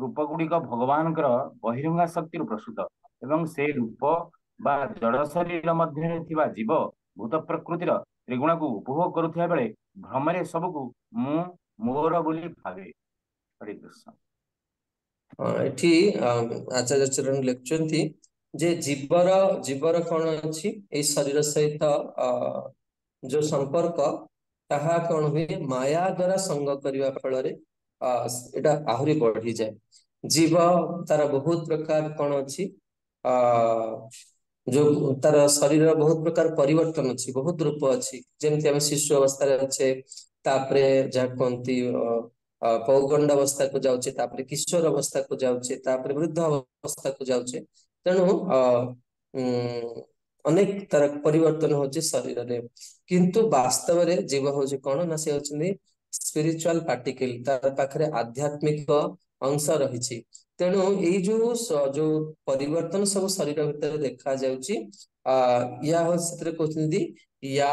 रूप गुड़िक भगवान बहिरंगा शक्ति प्रसुत ଏବଂ ସେ ରୂପ ବା ଜଳ ଶରୀର ମଧ୍ୟରେ ଥିବା ଜୀବ ଭୂତ ପ୍ରକୃତିର ତ୍ରିଗୁଣକୁ ଉପଭୋଗ କରୁଥିବା ବେଳେ ଭ୍ରମରେ ସବୁକୁ ମୁଁ ମୋର ବୋଲି ଭାବେ ହରିକୃଷ୍ଣ ଏଠି ଆଚାର୍ଯ୍ୟ ଚରଣ ଲେଖୁଛନ୍ତି ଯେ ଜୀବର ଜୀବର କଣ ଅଛି ଏଇ ଶରୀର ସହିତ ଯୋଉ ସମ୍ପର୍କ ତାହା କଣ ହୁଏ ମାୟା ଦ୍ଵାରା ସଙ୍ଗ କରିବା ଫଳରେ ଏଟା ଆହୁରି ବଢିଯାଏ ଜୀବ ତାର ବହୁତ ପ୍ରକାର କଣ ଅଛି ଯୋଉ ତାର ଶରୀରର ବହୁତ ପ୍ରକାର ପରିବର୍ତ୍ତନ ଅଛି ବହୁତ ରୂପ ଅଛି ଯେମିତି ଆମେ ଶିଶୁ ଅବସ୍ଥାରେ ଅଛେ ତାପରେ ଯାହା କୁହନ୍ତି ପୌଗଣ୍ଡ ଅବସ୍ଥାକୁ ଯାଉଛେ ତାପରେ କିଶୋର ଅବସ୍ଥାକୁ ଯାଉଛେ ତାପରେ ବୃଦ୍ଧ ଅବସ୍ଥାକୁ ଯାଉଛେ ତେଣୁ ଅନେକ ତାର ପରିବର୍ତ୍ତନ ହଉଛି ଶରୀରରେ କିନ୍ତୁ ବାସ୍ତବରେ ଜୀବ ହଉଛି କଣ ନା ସେ ହଉଛନ୍ତି ସ୍ପିରିଚୁଆଲ ପାର୍ଟିକଲ ତାର ପାଖରେ ଆଧ୍ୟାତ୍ମିକ ଅଂଶ ରହିଛି ତେଣୁ ଏଇ ଯୋଉ ଯୋଉ ପରିବର୍ତ୍ତନ ସବୁ ଶରୀର ଭିତରେ ଦେଖାଯାଉଛି ଆ ସେଥିରେ କହୁଛନ୍ତି ୟା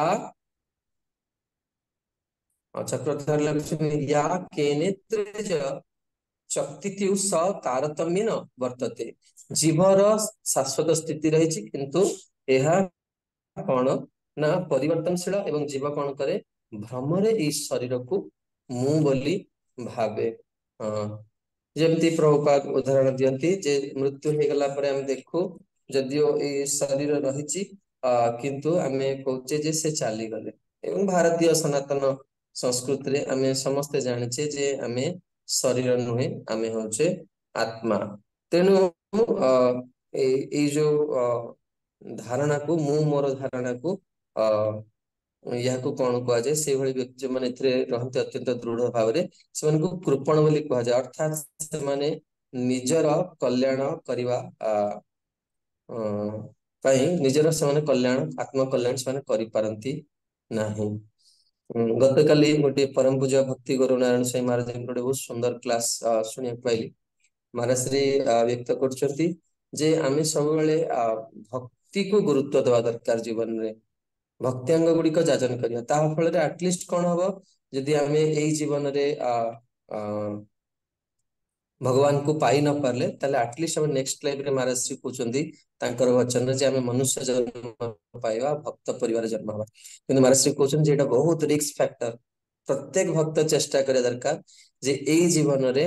ଚକ୍ରଧର ଚକ୍ତି ତାରତମ୍ୟ ବର୍ତ୍ତେ ଜୀବର ଶାଶ୍ଵତ ସ୍ଥିତି ରହିଛି କିନ୍ତୁ ଏହା କଣ ନା ପରିବର୍ତ୍ତନଶୀଳ ଏବଂ ଜୀବ କଣ କରେ ଭ୍ରମରେ ଏଇ ଶରୀରକୁ ମୁଁ ବୋଲି ଭାବେ ଯେମିତି ପ୍ରଭୁପାଦ ଉଦାହରଣ ଦିଅନ୍ତି ଯେ ମୃତ୍ୟୁ ହେଇଗଲା ପରେ ଆମେ ଦେଖୁ ଯଦିଓ ଏଇ ଶରୀର ରହିଛି କିନ୍ତୁ ଆମେ କହୁଛେ ଯେ ସେ ଚାଲିଗଲେ ଏବଂ ଭାରତୀୟ ସନାତନ ସଂସ୍କୃତିରେ ଆମେ ସମସ୍ତେ ଜାଣିଛେ ଯେ ଆମେ ଶରୀର ନୁହେଁ ଆମେ ହଉଛେ ଆତ୍ମା ତେଣୁ ଏଇ ଯୋଉ ଧାରଣାକୁ ମୁଁ ମୋର ଧାରଣାକୁ ଅ ଏହାକୁ କଣ କୁହାଯାଏ ସେଇଭଳି ବ୍ୟକ୍ତି ଯେଉଁମାନେ ଏଥିରେ ରହନ୍ତି ଅତ୍ୟନ୍ତ ଦୃଢ ଭାବରେ ସେମାନଙ୍କୁ କୃପଣ ବୋଲି କୁହାଯାଏ ଅର୍ଥାତ୍ ସେମାନେ ନିଜର କଲ୍ୟାଣ କରିବା ପାଇଁ ନିଜର ସେମାନେ କଲ୍ୟାଣ ଆତ୍ମକଲ୍ୟାଣ ସେମାନେ କରିପାରନ୍ତି ନାହିଁ ଗତକାଲି ଗୋଟେ ପରମ ପୂଜା ଭକ୍ତି ଗୁରୁନାରାୟଣ ସ୍ୱାଇଁ ମହାରାଜଙ୍କର ଗୋଟେ ବହୁତ ସୁନ୍ଦର କ୍ଲାସ୍ ଶୁଣିବାକୁ ପାଇଲି ମହାରାଜଶ୍ରୀ ବ୍ୟକ୍ତ କରୁଛନ୍ତି ଯେ ଆମେ ସବୁବେଳେ ଭକ୍ତିକୁ ଗୁରୁତ୍ୱ ଦେବା ଦରକାର ଜୀବନରେ भक्त्यांग गुड़िक जाजन करने आटलिस्ट कौन हम जदि आम यीवन भगवान को पाई न पारे आटलिस्ट नेक्स्ट लाइफ महाराज श्री कहते वचन मनुष्य जन्म पाइबा भक्त परिवार जन्म हवा कि महाराज श्री कहते बहुत रिस्क फैक्टर ପ୍ରତ୍ୟେକ ଭକ୍ତ ଚେଷ୍ଟା କରିବା ଦରକାର ଯେ ଏଇ ଜୀବନରେ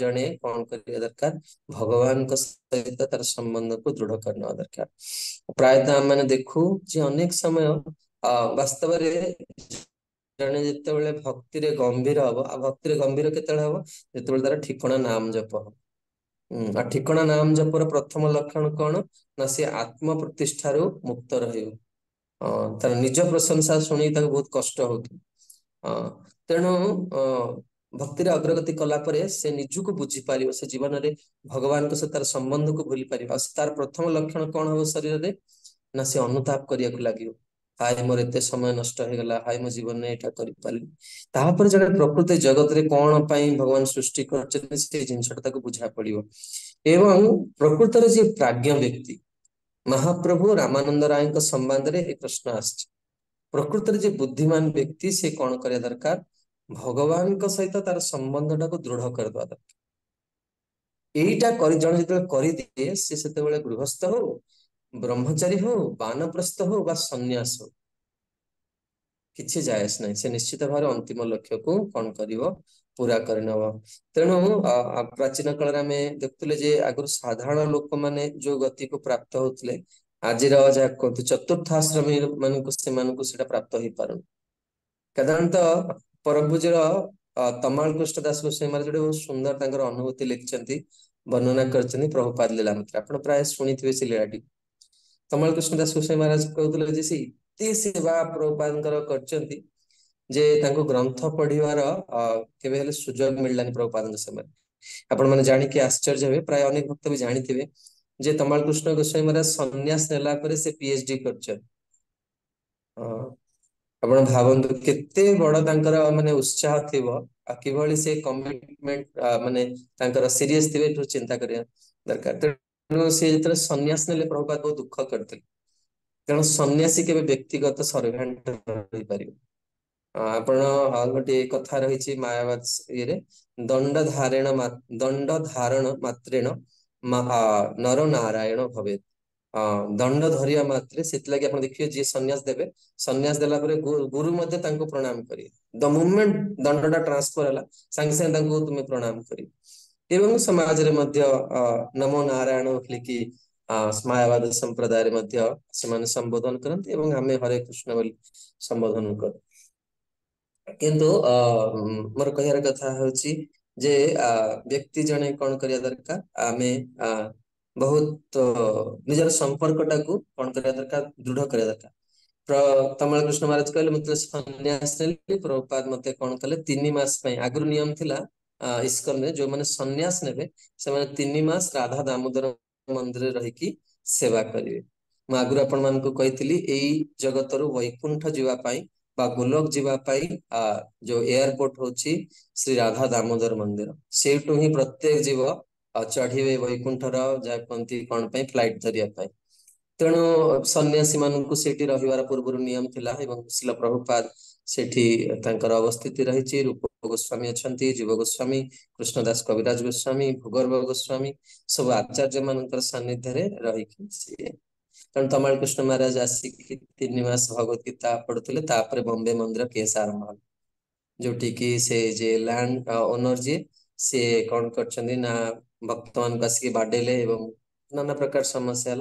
ଜଣେ କଣ କରିବା ଦରକାର ଭଗବାନଙ୍କ ସହିତ ତାର ସମ୍ବନ୍ଧକୁ ଦୃଢ କରିନେବା ଦରକାର ପ୍ରାୟତଃ ଆମେ ଦେଖୁ ଯେ ଅନେକ ସମୟ ଅ ବାସ୍ତବରେ ଜଣେ ଯେତେବେଳେ ଭକ୍ତିରେ ଗମ୍ଭୀର ହବ ଆଉ ଭକ୍ତିରେ ଗମ୍ଭୀର କେତେବେଳେ ହବ ଯେତେବେଳେ ତାର ଠିକଣା ନାମ ଜପ ହବ ଆଉ ଠିକଣା ନାମ ଜପର ପ୍ରଥମ ଲକ୍ଷଣ କଣ ନା ସେ ଆତ୍ମ ପ୍ରତିଷ୍ଠାରୁ ମୁକ୍ତ ରହିବ ତାର ନିଜ ପ୍ରଶଂସା ଶୁଣି ତାକୁ ବହୁତ କଷ୍ଟ ହଉଥିବ ତେଣୁ ଭକ୍ତିରେ ଅଗ୍ରଗତି କଲା ପରେ ସେ ନିଜକୁ ବୁଝିପାରିବ ସେ ଜୀବନରେ ଭଗବାନଙ୍କ ସହ ତାର ସମ୍ବନ୍ଧକୁ ଭୁଲି ପାରିବ ଆଉ ତାର ପ୍ରଥମ ଲକ୍ଷଣ କଣ ହବ ଶରୀରରେ ନା ସେ ଅନୁତାପ କରିବାକୁ ଲାଗିବ ହାଏ ମୋର ଏତେ ସମୟ ନଷ୍ଟ ହେଇଗଲା ହାଏ ମୋ ଜୀବନରେ ଏଇଟା କରିପାରିଲି ତାପରେ ଜଣେ ପ୍ରକୃତି ଜଗତରେ କଣ ପାଇଁ ଭଗବାନ ସୃଷ୍ଟି କରିଛନ୍ତି ସେ ଜିନିଷଟା ତାକୁ ବୁଝା ପଡିବ ଏବଂ ପ୍ରକୃତରେ ଯିଏ ପ୍ରାଜ୍ଞ ବ୍ୟକ୍ତି ମହାପ୍ରଭୁ ରାମାନନ୍ଦ ରାୟଙ୍କ ସମ୍ବନ୍ଧରେ ଏ ପ୍ରଶ୍ନ ଆସିଛି ପ୍ରକୃତରେ ଯେ ବୁଦ୍ଧିମାନ ବ୍ୟକ୍ତି ସେ କଣ କରିବା ଦରକାର ଭଗବାନଙ୍କ ସହିତ ତାର ସମ୍ବନ୍ଧଟାକୁ ଦୃଢ଼ କରିଦେବା ଦରକାର ଏଇଟା କରି ଜଣେ ଯେତେବେଳେ କରିଦିଏ ସେ ସେତେବେଳେ ଗୃହସ୍ଥ ହଉ ବ୍ରହ୍ମଚାରୀ ହଉ ବାଣପ୍ରସ୍ତ ହଉ ବା ସନ୍ନ୍ୟାସ ହଉ କିଛି ଜାୟସ ନାହିଁ ସେ ନିଶ୍ଚିତ ଭାବରେ ଅନ୍ତିମ ଲକ୍ଷ୍ୟକୁ କଣ କରିବ ପୁରା କରିନବ ତେଣୁ ପ୍ରାଚୀନ କାଳରେ ଆମେ ଦେଖୁଥିଲେ ଯେ ଆଗରୁ ସାଧାରଣ ଲୋକମାନେ ଯୋଉ ଗତିକୁ ପ୍ରାପ୍ତ ହଉଥିଲେ ଆଜିର ଯାହା କୁହନ୍ତୁ ଚତୁର୍ଥାଶ୍ରମୀ ମାନଙ୍କୁ ସେମାନଙ୍କୁ ସେଟା ପ୍ରାପ୍ତ ହେଇପାରୁନି ସାଧାରଣତଃ ପରଭୁଜର ତମାଳ କୃଷ୍ଣ ଦାସ ଗୋସ୍ୱାମୀ ମହାରାଜ ଗୋଟେ ବହୁତ ସୁନ୍ଦର ତାଙ୍କର ଅନୁଭୂତି ଲେଖିଛନ୍ତି ବର୍ଣ୍ଣନା କରିଛନ୍ତି ପ୍ରଭୁପାଦ ଲୀଳା ମିତ୍ର ଆପଣ ପ୍ରାୟ ଶୁଣିଥିବେ ସେ ଲୀଳାଟି ତମାଳ କୃଷ୍ଣ ଦାସ ଗୋସ୍ୱାମୀ ମହାରାଜ କହୁଥିଲେ ଯେ ସେ ଏତେ ସେବା ପ୍ରଭୁପାଦଙ୍କର କରିଛନ୍ତି ଯେ ତାଙ୍କୁ ଗ୍ରନ୍ଥ ପଢିବାର କେବେ ହେଲେ ସୁଯୋଗ ମିଳିଲାନି ପ୍ରଭୁପାଦଙ୍କ ସମୟରେ ଆପଣମାନେ ଜାଣିକି ଆଶ୍ଚର୍ଯ୍ୟ ହେବେ ପ୍ରାୟ ଅନେକ ଭକ୍ତ ବି ଜାଣିଥିବେ ଯେ ତମାଳ କୃଷ୍ଣ ଗୋସ୍ୱାମୀ ମହାରାଜ ସନ୍ନ୍ୟାସ ନେଲା ପରେ ସେ ପିଏଚ ଡି କରିଛନ୍ତି ଆପଣ ଭାବନ୍ତୁ କେତେ ବଡ ତାଙ୍କର ମାନେ ଉତ୍ସାହ ଥିବ ଆଉ କିଭଳି ସେ କମିଟମେଣ୍ଟ ମାନେ ତାଙ୍କର ସିରିୟସ ଥିବେ ଏଠୁ ଚିନ୍ତା କରିବା ଦରକାର ତେଣୁ ସେ ଯେତେବେଳେ ସନ୍ନ୍ୟାସ ନେଲେ ପ୍ରଭୁପାତ ବହୁତ ଦୁଃଖ କରିଥିଲେ ତେଣୁ ସନ୍ନ୍ୟାସୀ କେବେ ବ୍ୟକ୍ତିଗତ ସର୍ଭାଣ୍ଟ ରହିପାରିବ ଆପଣ ଆଉ ଗୋଟିଏ କଥା ରହିଛି ମାୟାବାଦ ଇଏରେ ଦଣ୍ଡ ଧାରଣ ଦଣ୍ଡ ଧାରଣ ମାତ୍ରେଣ ନର ନାରାୟଣ ଭବେତ ଦଣ୍ଡ ଧରିବା ମାତ୍ରେ ସେଥିଲାଗି ଆପଣ ଦେଖିବେ ଯିଏ ସନ୍ନ୍ୟାସ ଦେବେ ସନ୍ନ୍ୟାସ ଦେଲା ପରେ ଗୁରୁ ମଧ୍ୟ ତାଙ୍କୁ ପ୍ରଣାମ କରିବେ ଦ ମୁଭମେଣ୍ଟ ଦଣ୍ଡଟା ଟ୍ରାନ୍ସଫର ହେଲା ସାଙ୍ଗେ ସାଙ୍ଗେ ତାଙ୍କୁ ତୁମେ ପ୍ରଣାମ କରିବ ଏବଂ ସମାଜରେ ମଧ୍ୟ ନମୋ ନାରାୟଣ ଲେଖି ମାୟାବାଦ ସମ୍ପ୍ରଦାୟରେ ମଧ୍ୟ ସେମାନେ ସମ୍ବୋଧନ କରନ୍ତି ଏବଂ ଆମେ ହରେ କୃଷ୍ଣ ବୋଲି ସମ୍ବୋଧନ କରୁ କିନ୍ତୁ ମୋର କହିବାର କଥା ହଉଛି ଯେ ବ୍ୟକ୍ତି ଜଣେ କ'ଣ କରିବା ଦରକାର ଆମେ ବହୁତ ନିଜର ସମ୍ପର୍କଟାକୁ କ'ଣ କରିବା ଦରକାର ଦୃଢ କରିବା ଦରକାର ତମଳ କୃଷ୍ଣ ମହାରାଜ କହିଲେ ମୁଁ ଯେତେବେଳେ ସନ୍ନ୍ୟାସ ନେଲି ପ୍ରଭୁପାଦ ମତେ କ'ଣ କଲେ ତିନି ମାସ ପାଇଁ ଆଗରୁ ନିୟମ ଥିଲା ଇସ୍କନରେ ଯୋଉମାନେ ସନ୍ନ୍ୟାସ ନେବେ ସେମାନେ ତିନି ମାସ ରାଧା ଦାମୋଦର ମନ୍ଦିରରେ ରହିକି ସେବା କରିବେ ମୁଁ ଆଗରୁ ଆପଣମାନଙ୍କୁ କହିଥିଲି ଏଇ ଜଗତରୁ ବୈକୁଣ୍ଠ ଯିବା ପାଇଁ गोलक जी जो एयरपोर्ट हूँ श्री राधा दामोदर मंदिर से प्रत्येक जीव चढ़े वैकुंठर जहाँ कौन पाई फ्लैट धरिया तेणु सन्यासी मान रहा पूर्व नियम था शिल प्रभुपाद से अवस्थित रही रूप गोस्वामी अच्छा जीव गोस्वामी कृष्णदास कविराज गोस्वामी भूगर्भ गोस्वामी सब आचार्य मान सानिध्य रही कारण तमिल कृष्ण महाराज आसिकस भगवत गीता पढ़ुले बम्बे मंदिर केस आरंभ हल जोटी की से जे लैंड ओनर जी से कौन कर भक्त मान आसिक बाडेले नाना प्रकार समस्या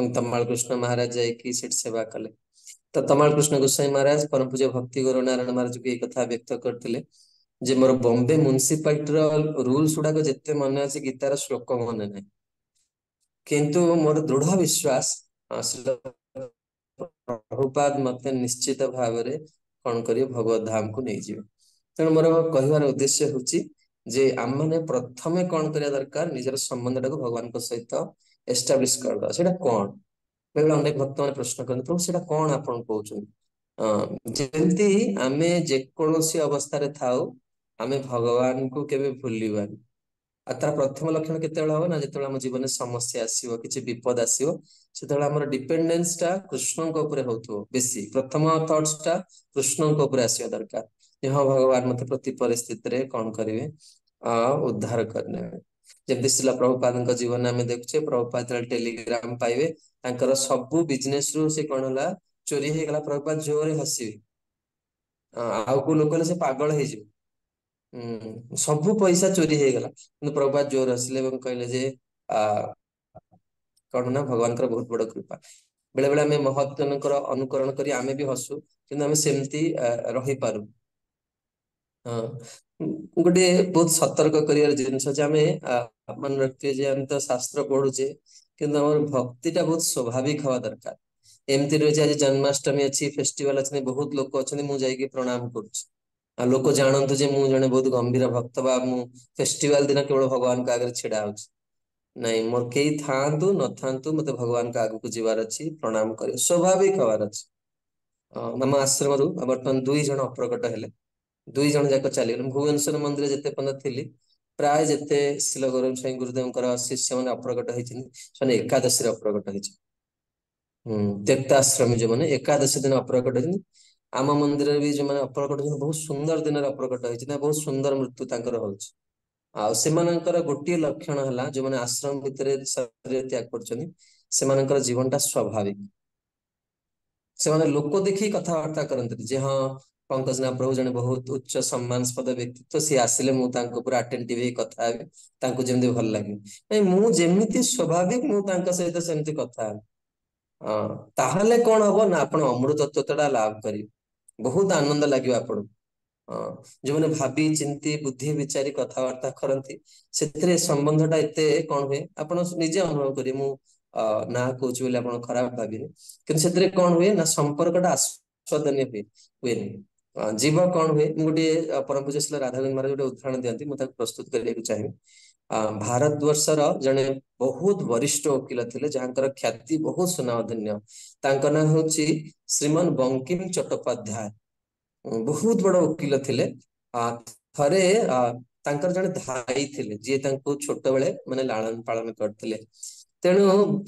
है तमाल कृष्ण महाराज जाकि सेवा कले तो तमाल कृष्ण गोस्वाई महाराज परम पूज्य भक्ति गौर नारायण महाराज को एक व्यक्त करते जे मोर बम्बे म्युनिसिपालिटी रूल्स गुड़ाक जिते मन अच्छे गीतार श्लोक मन ना कि मोर दृढ़ विश्वास ପ୍ରଭୁପାଦ ମତେ ନିଶ୍ଚିତ ଭାବରେ କଣ କରିବେ ଭଗବତ ଧାମକୁ ନେଇଯିବ ତେଣୁ ମୋର କହିବାର ଉଦ୍ଦେଶ୍ୟ ହଉଛି ଯେ ଆମମାନେ ପ୍ରଥମେ କଣ କରିବା ଦରକାର ନିଜର ସମ୍ବନ୍ଧଟାକୁ ଭଗବାନଙ୍କ ସହିତ ଏଷ୍ଟାବ୍ଲିଶ କରିଦେବା ସେଟା କଣ ବେଳେ ଅନେକ ଭକ୍ତମାନେ ପ୍ରଶ୍ନ କରନ୍ତି ପ୍ରଭୁ ସେଇଟା କଣ ଆପଣ କହୁଛନ୍ତି ଯେମିତି ଆମେ ଯେକୌଣସି ଅବସ୍ଥାରେ ଥାଉ ଆମେ ଭଗବାନଙ୍କୁ କେବେ ଭୁଲିବାନି ଆଉ ତାର ପ୍ରଥମ ଲକ୍ଷଣ କେତେବେଳେ ହବ ନା ଯେତେବେଳେ ଆମ ଜୀବନରେ ସମସ୍ୟା ଆସିବ କିଛି ବିପଦ ଆସିବ ସେତେବେଳେ ଆମର ଡିପେଣ୍ଡେନ୍ସଟା କୃଷ୍ଣଙ୍କ ଉପରେ ହଉଥିବ ବେଶୀ ପ୍ରଥମ ଟା କୃଷ୍ଣଙ୍କ ଉପରେ ଆସିବା ଦରକାର ଯେ ହଁ ଭଗବାନ ମତେ ପ୍ରତି ପରିସ୍ଥିତିରେ କଣ କରିବେ ଉଦ୍ଧାର କରିନେବେ ଯେମିତି ଶିଲା ପ୍ରଭୁପାଦଙ୍କ ଜୀବନ ଆମେ ଦେଖୁଛେ ପ୍ରଭୁପାଦ ଯେତେବେଳେ ଟେଲିଗ୍ରାମ ପାଇବେ ତାଙ୍କର ସବୁ ବିଜନେସ ରୁ ସେ କଣ ହେଲା ଚୋରି ହେଇଗଲା ପ୍ରଭୁପାଦ ଜୋରରେ ହସିବେ ଆଉ କୋଉ ଲୋକ ହେଲେ ସେ ପାଗଳ ହେଇଯିବେ ସବୁ ପଇସା ଚୋରି ହେଇଗଲା କିନ୍ତୁ ପ୍ରଭୁପାଦ ଜୋର ହସିଲେ ଏବଂ କହିଲେ ଯେ କଣ ନା ଭଗବାନଙ୍କର ବହୁତ ବଡ କୃପା ବେଳେ ବେଳେ ଆମେ ମହତ୍ ଜଣଙ୍କର ଅନୁକରଣ କରି ଆମେ ବି ହସୁ କିନ୍ତୁ ଆମେ ସେମିତି ରହିପାରୁ ହଁ ଗୋଟେ ବହୁତ ସତର୍କ କରିବାର ଜିନିଷ ଯେ ଆମେ ମନେ ରଖିଥିବେ ଯେ ଆମେ ତ ଶାସ୍ତ୍ର ପଢୁଛେ କିନ୍ତୁ ଆମର ଭକ୍ତିଟା ବହୁତ ସ୍ୱାଭାବିକ ହବା ଦରକାର ଏମିତି ନୁହେଁ ଯେ ଆଜି ଜନ୍ମାଷ୍ଟମୀ ଅଛି ଫେଷ୍ଟିଭାଲ ଅଛନ୍ତି ବହୁତ ଲୋକ ଅଛନ୍ତି ମୁଁ ଯାଇକି ପ୍ରଣାମ କରୁଛି ଆଉ ଲୋକ ଜାଣନ୍ତୁ ଯେ ମୁଁ ଜଣେ ବହୁତ ଗମ୍ଭୀର ଭକ୍ତ ବା ମୁଁ ଫେଷ୍ଟିଭାଲ ଦିନ କେବଳ ଭଗବାନଙ୍କ ଆଗରେ ଛିଡା ହଉଛି नै म केही थाहा नु म भगवान् आगुक प्रणाम स्वाभाविक दुई रुईज अप्रकटे दुईजना भुवनेश्वर मन्दिर पर्दा ठिक प्रायः जे शिलगरु स्वयं गुरुदेव शिष्य म अप्रग है एकादशी अप्रगत दुर्श्रमी जो भने एकादशी दिन अप्रगत आम मन्दिर अप्रगत बहुत सुंदर दिन अप्रकट है बहुत सुंदर मृत्यु तर हौ ଆଉ ସେମାନଙ୍କର ଗୋଟିଏ ଲକ୍ଷଣ ହେଲା ଯୋଉମାନେ ଆଶ୍ରମ ଭିତରେ ଶରୀର ତ୍ୟାଗ କରୁଛନ୍ତି ସେମାନଙ୍କର ଜୀବନଟା ସ୍ୱାଭାବିକ ସେମାନେ ଲୋକ ଦେଖି କଥାବାର୍ତ୍ତା କରନ୍ତିନି ଯେ ହଁ ପଙ୍କଜ ନାଗପ୍ରଭୁ ଜଣେ ବହୁତ ଉଚ୍ଚ ସମ୍ମାନସ୍ପଦ ବ୍ୟକ୍ତିତ୍ୱ ସିଏ ଆସିଲେ ମୁଁ ତାଙ୍କ ଉପରେ ଆଟେଣ୍ଟିଭ ହେଇ କଥା ହେବି ତାଙ୍କୁ ଯେମିତି ଭଲ ଲାଗିବ ନାଇଁ ମୁଁ ଯେମିତି ସ୍ୱାଭାବିକ ମୁଁ ତାଙ୍କ ସହିତ ସେମିତି କଥା ହେବି ହଁ ତାହେଲେ କଣ ହବ ନା ଆପଣ ଅମୃତତ୍ୱଟା ଲାଭ କରିବେ ବହୁତ ଆନନ୍ଦ ଲାଗିବ ଆପଣଙ୍କୁ ଯୋଉମାନେ ଭାବି ଚିନ୍ତି ବୁଦ୍ଧି ବିଚାରି କଥାବାର୍ତ୍ତା କରନ୍ତି ସେଥିରେ ସମ୍ବନ୍ଧଟା ଏତେ କଣ ହୁଏ ଆପଣ ନିଜେ ଅନୁଭବ କରିବେ ମୁଁ ନା କହୁଛି ବୋଲି ଆପଣ ଖରାପ ଭାବିବେ କିନ୍ତୁ ସେଥିରେ କଣ ହୁଏ ନା ସମ୍ପର୍କଟା ଆସ୍ୱାଦନୀୟ ହୁଏ ହୁଏନି ଜୀବ କଣ ହୁଏ ମୁଁ ଗୋଟିଏ ପରମ ପୂଜା ରାଧାବିନ୍ଦ ମହାରାଜ ଗୋଟେ ଉଦାହରଣ ଦିଅନ୍ତି ମୁଁ ତାକୁ ପ୍ରସ୍ତୁତ କରିବାକୁ ଚାହିଁବି ଭାରତ ବର୍ଷର ଜଣେ ବହୁତ ବରିଷ୍ଠ ଓକିଲ ଥିଲେ ଯାହାଙ୍କର ଖ୍ୟାତି ବହୁତ ସୁନାମଧନ୍ୟ ତାଙ୍କ ନାଁ ହଉଛି ଶ୍ରୀମାନ ବଙ୍କିମ ଚଟ୍ଟୋପାଧ୍ୟାୟ ବହୁତ ବଡ ଓକିଲ ଥିଲେ ଥରେ ତାଙ୍କର ଜଣେ ଧାଇ ଥିଲେ ଯିଏ ତାଙ୍କୁ ଛୋଟବେଳେ ମାନେ ଲାଳନ ପାଳନ କରିଥିଲେ ତେଣୁ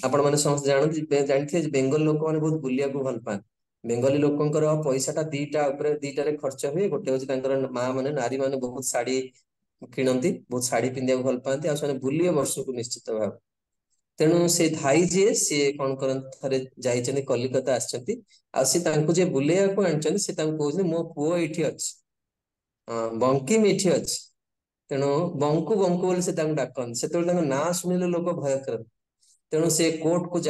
ଆପଣମାନେ ସମସ୍ତେ ଜାଣନ୍ତି ଜାଣିଥିବେ ଯେ ବେଙ୍ଗଲ ଲୋକମାନେ ବହୁତ ବୁଲିବାକୁ ଭଲ ପାଆନ୍ତି ବେଙ୍ଗଲୀ ଲୋକଙ୍କର ପଇସାଟା ଦିଟା ଉପରେ ଦିଟାରେ ଖର୍ଚ୍ଚ ହୁଏ ଗୋଟେ ହଉଛି ତାଙ୍କର ମା ମାନେ ନାରୀ ମାନେ ବହୁତ ଶାଢୀ କିଣନ୍ତି ବହୁତ ଶାଢୀ ପିନ୍ଧିବାକୁ ଭଲ ପାଆନ୍ତି ଆଉ ସେମାନେ ବୁଲିବେ ବର୍ଷକୁ ନିଶ୍ଚିତ ଭାବେ तेणु से भाई जी सी कौन कर कलिकता आसता जे बुले आने मो पु ये अच्छे बंकीम इटे अच्छे तेणु बंकु बंकु बोले डाक से ना शुणिले लोक भय कर तेणु से कोर्ट को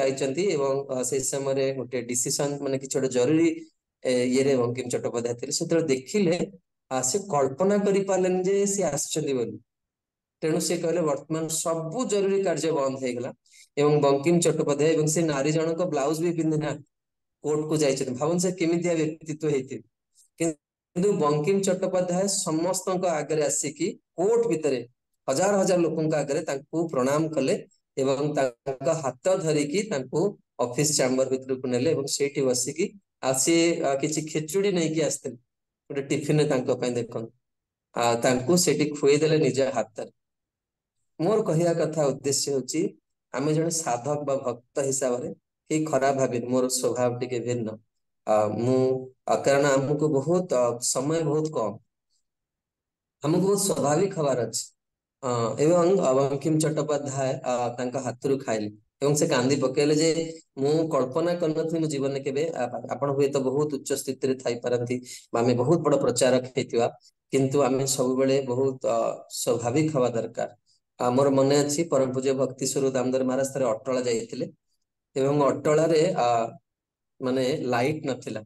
एवं समय गोटे डीसीसन मान कि जरूरी ये बंकीम चट्टोपाध्याय थे से देखिले से कल्पना कर तेणु से कहले वर्तमान सब जरूरी कार्य बंद हो एवं बंकिम चट्टोपाध्याय से नारी जनक ब्लाउज भी पिंधिना कोर्ट को जाइए भावन से कमिटिया व्यक्तित्व किंतु बंकिम चट्टोपाध्याय समस्त आगे आसिक कोर्ट भितर हजार हजार लोक आगे प्रणाम कले हाथ धरिकी अफिस् चर भर को ने बसिक बसिकी किसी खेचुड़ी नहीं कि आसते गोटे टीफिन देखते खुएदे निज हाथ मोर कह कथा उद्देश्य हूँ आम जो साधक भक्त हिसाब से खराब भाव मोर स्वभाव टी भिन्न कारण आमको बहुत समय बहुत कम आमको बहुत स्वाभाविक हबार अच्छे एवं अंकिम चट्टोपाध्याय हाथ रू खाइल से कांदी पकेले मु कल्पना कर जीवन के हुए तो बहुत उच्च स्थित थे बहुत बड़ा प्रचारक किंतु आम सब बहुत स्वाभाविक हवा दरकार ଆମର ମନେ ଅଛି ପରମ ପୂଜ୍ୟ ଭକ୍ତି ସ୍ୱରୂପ ଦାମୋଦର ମହାରାଜ ଥରେ ଅଟଳ ଯାଇଥିଲେ ଏବଂ ଅଟଳାରେ ମାନେ ଲାଇଟ ନଥିଲା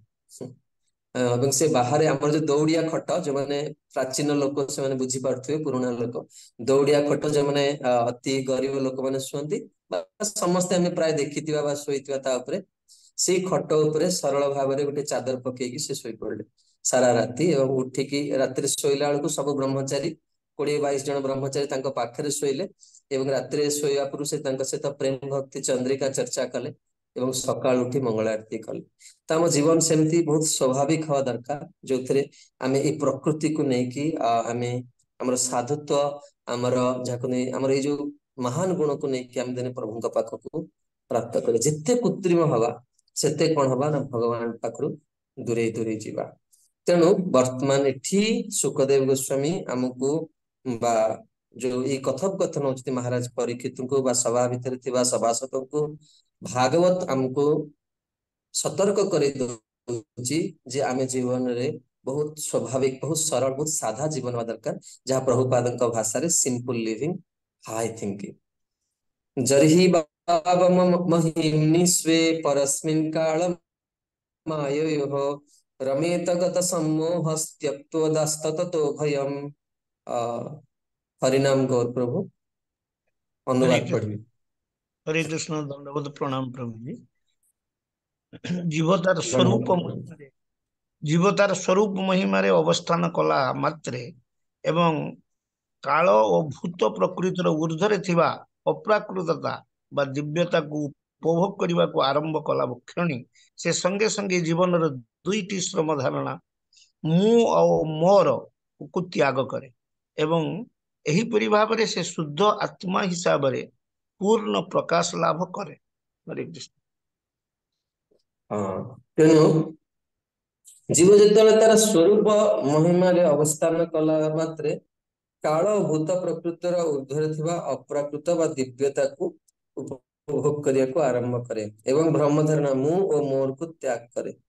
ଏବଂ ସେ ବାହାରେ ଆମର ଯୋଉ ଦୌଡ଼ିଆ ଖଟ ଯୋଉମାନେ ପ୍ରାଚୀନ ଲୋକ ସେମାନେ ବୁଝିପାରୁଥିବେ ପୁରୁଣା ଲୋକ ଦୌଡ଼ିଆ ଖଟ ଯୋଉମାନେ ଅତି ଗରିବ ଲୋକମାନେ ଶୁଅନ୍ତି ବା ସମସ୍ତେ ଆମେ ପ୍ରାୟ ଦେଖିଥିବା ବା ଶୋଇଥିବା ତା ଉପରେ ସେଇ ଖଟ ଉପରେ ସରଳ ଭାବରେ ଗୋଟେ ଚାଦର ପକେଇକି ସେ ଶୋଇପଡିଲେ ସାରା ରାତି ଏବଂ ଉଠିକି ରାତିରେ ଶୋଇଲା ବେଳକୁ ସବୁ ବ୍ରହ୍ମଚାରୀ କୋଡିଏ ବାଇଶ ଜଣ ବ୍ରହ୍ମଚାରୀ ତାଙ୍କ ପାଖରେ ଶୋଇଲେ ଏବଂ ରାତିରେ ଶୋଇବା ପୂର୍ବରୁ ସେ ତାଙ୍କ ସହିତ ପ୍ରେମ ଭକ୍ତି ଚନ୍ଦ୍ରିକା ଚର୍ଚ୍ଚା କଲେ ଏବଂ ସକାଳୁ ଉଠି ମଙ୍ଗଳ ଆରତୀ କଲେ ତ ଆମ ଜୀବନ ସେମିତି ବହୁତ ସ୍ୱାଭାବିକ ହବା ଦରକାର ଯୋଉଥିରେ ଆମେ ଏଇ ପ୍ରକୃତିକୁ ନେଇକି ଆମେ ଆମର ସାଧୁତ୍ୱ ଆମର ଯାହାକୁ ନେଇ ଆମର ଏଇ ଯୋଉ ମହାନ ଗୁଣକୁ ନେଇକି ଆମେ ଦିନେ ପ୍ରଭୁଙ୍କ ପାଖକୁ ପ୍ରାପ୍ତ କଲେ ଯେତେ କୃତ୍ରିମ ହବା ସେତେ କଣ ହବା ନା ଭଗବାନ ପାଖରୁ ଦୂରେଇ ଦୂରେଇ ଯିବା ତେଣୁ ବର୍ତ୍ତମାନ ଏଠି ସୁଖଦେବ ଗୋସ୍ୱାମୀ ଆମକୁ जो ये कथोपकथन होती महाराज परीक्षित को सभा भितर सभासद को भागवत आमको सतर्क कर जे जीवन रे बहुत स्वाभाविक बहुत सरल बहुत साधा जीवन हवा दरकार जहाँ प्रभुपाद भाषा रे सिंपल लिविंग हाई थिंकिंग जरि महिस्वे परस्मिन रमेत गोह त्यक्त दस्त तो भयम ହରିନାମ ଗୌର ପ୍ରଭୁ ଅନୁବାଦ ପଢିବି ହରେ କୃଷ୍ଣ ଦଣ୍ଡବୋଧ ପ୍ରଣାମ ପ୍ରଭୁଜୀ ଜୀବ ତାର ସ୍ୱରୂପ ଜୀବ ତାର ସ୍ୱରୂପ ମହିମାରେ ଅବସ୍ଥାନ କଲା ମାତ୍ରେ ଏବଂ କାଳ ଓ ଭୂତ ପ୍ରକୃତିର ଉର୍ଦ୍ଧ୍ୱରେ ଥିବା ଅପ୍ରାକୃତତା ବା ଦିବ୍ୟତାକୁ ଉପଭୋଗ କରିବାକୁ ଆରମ୍ଭ କଲା କ୍ଷଣି ସେ ସଙ୍ଗେ ସଙ୍ଗେ ଜୀବନର ଦୁଇଟି ଶ୍ରମ ଧାରଣା ମୁଁ ଆଉ ମୋର କୁ ତ୍ୟାଗ କରେ ଏବଂ ଏହିପରି ଭାବରେ ସେ ଶୁଦ୍ଧ ଆତ୍ମା ହିସାବରେ ପୂର୍ଣ୍ଣ ପ୍ରକାଶ ଲାଭ କରେ ହରେ କୃଷ୍ଣ ତେଣୁ ଜୀବ ଯେତେବେଳେ ତାର ସ୍ୱରୂପ ମହିମାରେ ଅବସ୍ଥାନ କଲା ମାତ୍ରେ କାଳ ଭୂତ ପ୍ରକୃତର ଉର୍ଦ୍ଧ୍ୱରେ ଥିବା ଅପ୍ରାକୃତ ବା ଦିବ୍ୟତାକୁ ଉପଭୋଗ କରିବାକୁ ଆରମ୍ଭ କରେ ଏବଂ ବ୍ରହ୍ମ ଧାରଣା ମୁଁ ଓ ମୋରକୁ ତ୍ୟାଗ କରେ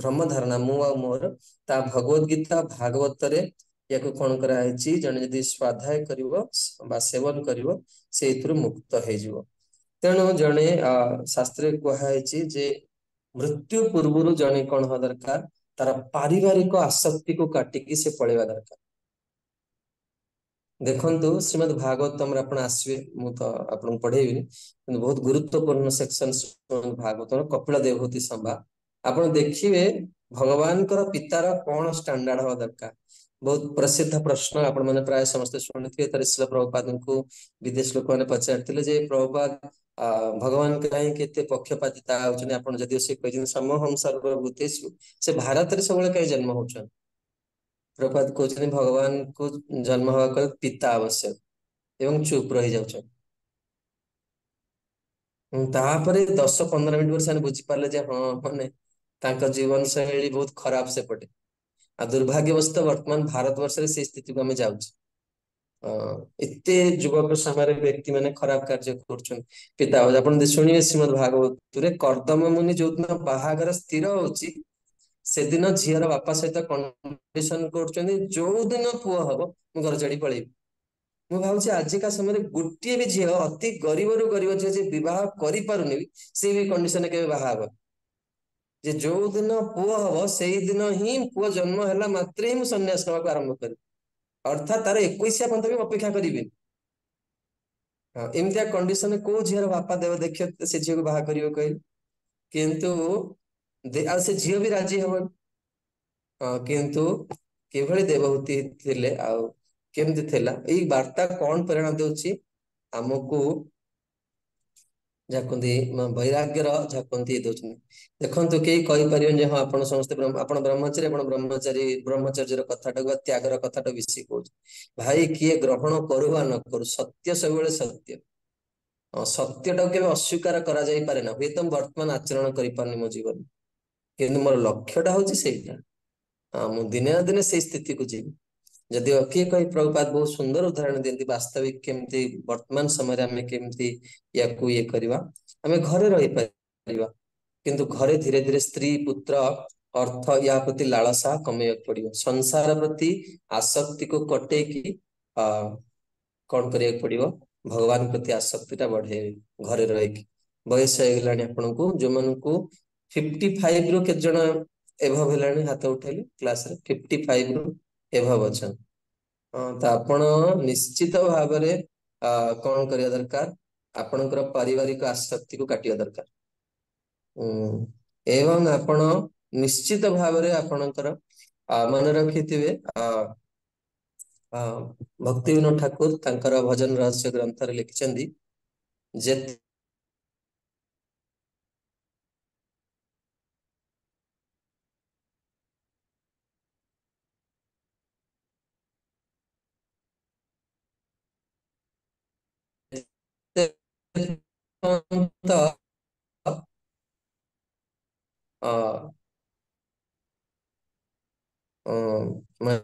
ବ୍ରହ୍ମଧାର ନାମ ଆଉ ମୋର ତା ଭଗବତ ଗୀତା ଭାଗବତରେ ୟାକୁ କଣ କରାହେଇଛି ଜଣେ ଯଦି ସ୍ୱାଧ୍ୟାୟ କରିବ ବା ସେବନ କରିବ ସେଇଥିରୁ ମୁକ୍ତ ହେଇଯିବ ତେଣୁ ଜଣେ ଶାସ୍ତ୍ରରେ କୁହାହେଇଛି ଯେ ମୃତ୍ୟୁ ପୂର୍ବରୁ ଜଣେ କଣ ହବା ଦରକାର ତାର ପାରିବାରିକ ଆସକ୍ତିକୁ କାଟିକି ସେ ପଳେଇବା ଦରକାର ଦେଖନ୍ତୁ ଶ୍ରୀମଦ ଭାଗବତ ତମର ଆପଣ ଆସିବେ ମୁଁ ତ ଆପଣଙ୍କୁ ପଢେଇବିନି କିନ୍ତୁ ବହୁତ ଗୁରୁତ୍ୱପୂର୍ଣ୍ଣ ସେକ୍ସନ ଭାଗବତର କପିଳ ଦେବଭୂତି ସମ୍ବାଦ देखिए भगवान पितार कौन स्टाणार्ड हवा दरकार बहुत प्रसिद्ध प्रश्न आपने प्राय समस्त शुणी थे थे शिल प्रभुपाद को विदेश लोक मैंने पचारे प्रभुपाद भगवान कहीं के पक्षपातिता से भारत सब जन्म हो प्रभुपात कहते भगवान को जन्म हवा कह पिता आवश्यक एवं चुप रही जा हम्म, दस पंद्रह मिनट पर बुझीपारे हाँ मानते ତାଙ୍କ ଜୀବନଶୈଳୀ ବହୁତ ଖରାପ ସେପଟେ ଆଉ ଦୁର୍ଭାଗ୍ୟବଶତଃ ବର୍ତ୍ତମାନ ଭାରତ ବର୍ଷରେ ସେ ସ୍ଥିତିକୁ ଆମେ ଯାଉଛୁ ଏତେ ଯୁବକ ସମୟରେ ବ୍ୟକ୍ତି ମାନେ ଖରାପ କାର୍ଯ୍ୟ କରୁଛନ୍ତି ପିତା ଆପଣ ଶୁଣିବେ ଶ୍ରୀମଦ ଭାଗବତରେ କର୍ଦ୍ଦମ ମୁନି ଯୋଉଦିନ ବାହାଘର ସ୍ଥିର ହଉଛି ସେଦିନ ଝିଅର ବାପା ସହିତ କଣ୍ଡିସନ କରୁଛନ୍ତି ଯୋଉ ଦିନ ପୁଅ ହବ ମୁଁ ଘର ଚଢି ପଳେଇବି ମୁଁ ଭାବୁଛି ଆଜିକା ସମୟରେ ଗୋଟିଏ ବି ଝିଅ ଅତି ଗରିବରୁ ଗରିବ ଝିଅ ଯିଏ ବିବାହ କରିପାରୁନି ସେ ବି କଣ୍ଡିସନ କେବେ ବାହା ହବ ଯେ ଯୋଉ ଦିନ ପୁଅ ହବ ସେଇଦିନ ହିଁ ପୁଅ ଜନ୍ମ ହେଲା ମାତ୍ରେ ହିଁ ମୁଁ ସନ୍ନ୍ୟାସ ନେବାକୁ ଆରମ୍ଭ କରିବି ଅର୍ଥାତ୍ ତାର ଏକୋଇଶିଆ ପର୍ଯ୍ୟନ୍ତ ବି ଅପେକ୍ଷା କରିବିନି ହଁ ଏମିତିଆ କଣ୍ଡିସନରେ କୋଉ ଝିଅର ବାପା ଦେବ ଦେଖ ସେ ଝିଅକୁ ବାହା କରିବ କହିଲେ କିନ୍ତୁ ଆଉ ସେ ଝିଅ ବି ରାଜି ହବନି ହଁ କିନ୍ତୁ କିଭଳି ଦେବହୂତି ଥିଲେ ଆଉ କେମିତି ଥିଲା ଏଇ ବାର୍ତ୍ତା କଣ ପ୍ରେରଣା ଦଉଛି ଆମକୁ ଯାହା ବୈରାଗ୍ୟର ଯାହା କୁହନ୍ତି ଇଏ ଦଉଛନ୍ତି ଦେଖନ୍ତୁ କେହି କହିପାରିବେନି ଯେ ହଁ ଆପଣ ସମସ୍ତେ ଆପଣ ବ୍ରହ୍ମଚାରୀ ଆପଣ ବ୍ରହ୍ମଚାରୀ ବ୍ରହ୍ମଚର୍ଯ୍ୟର କଥାଟାକୁ ବା ତ୍ୟାଗର କଥାଟା ବେଶୀ କହୁଛି ଭାଇ କିଏ ଗ୍ରହଣ କରୁ ବା ନ କରୁ ସତ୍ୟ ସବୁବେଳେ ସତ୍ୟ ସତ୍ୟଟାକୁ କେବେ ଅସ୍ୱୀକାର କରାଯାଇପାରେ ନା ହୁଏତ ମୁଁ ବର୍ତ୍ତମାନ ଆଚରଣ କରିପାରୁନି ମୋ ଜୀବନ କିନ୍ତୁ ମୋର ଲକ୍ଷ୍ୟଟା ହଉଛି ସେଇଟା ହଁ ମୁଁ ଦିନେ ନା ଦିନେ ସେଇ ସ୍ଥିତିକୁ ଯିବି जदि किए कह प्रभुपात बहुत सुंदर उदाहरण दिखते बास्तविक बर्तमान समय के घर रही पार किंतु घरे धीरे धीरे स्त्री पुत्र अर्थ या प्रति लालसा कमे पड़ो संसार प्रति आसक्ति को कटे कि कौन कर भगवान प्रति आसक्ति बढ़े घरे रही बयस को जो मन को फिफ्टी फाइव रु के जन एभव हाथ उठे क्लास फिफ्टी फाइव रु ଏଭବ ତ ଆପଣ ନିଶ୍ଚିତ ଭାବରେ କଣ କରିବା ଦରକାର ଆପଣଙ୍କର ପାରିବାରିକ ଆସକ୍ତିକୁ କାଟିବା ଦରକାର ଏବଂ ଆପଣ ନିଶ୍ଚିତ ଭାବରେ ଆପଣଙ୍କର ମନେ ରଖିଥିବେ ଭକ୍ତିବିନୋଦ ଠାକୁର ତାଙ୍କର ଭଜନ ରହସ୍ୟ ଗ୍ରନ୍ଥରେ ଲେଖିଛନ୍ତି ଯେତେ అంతా మన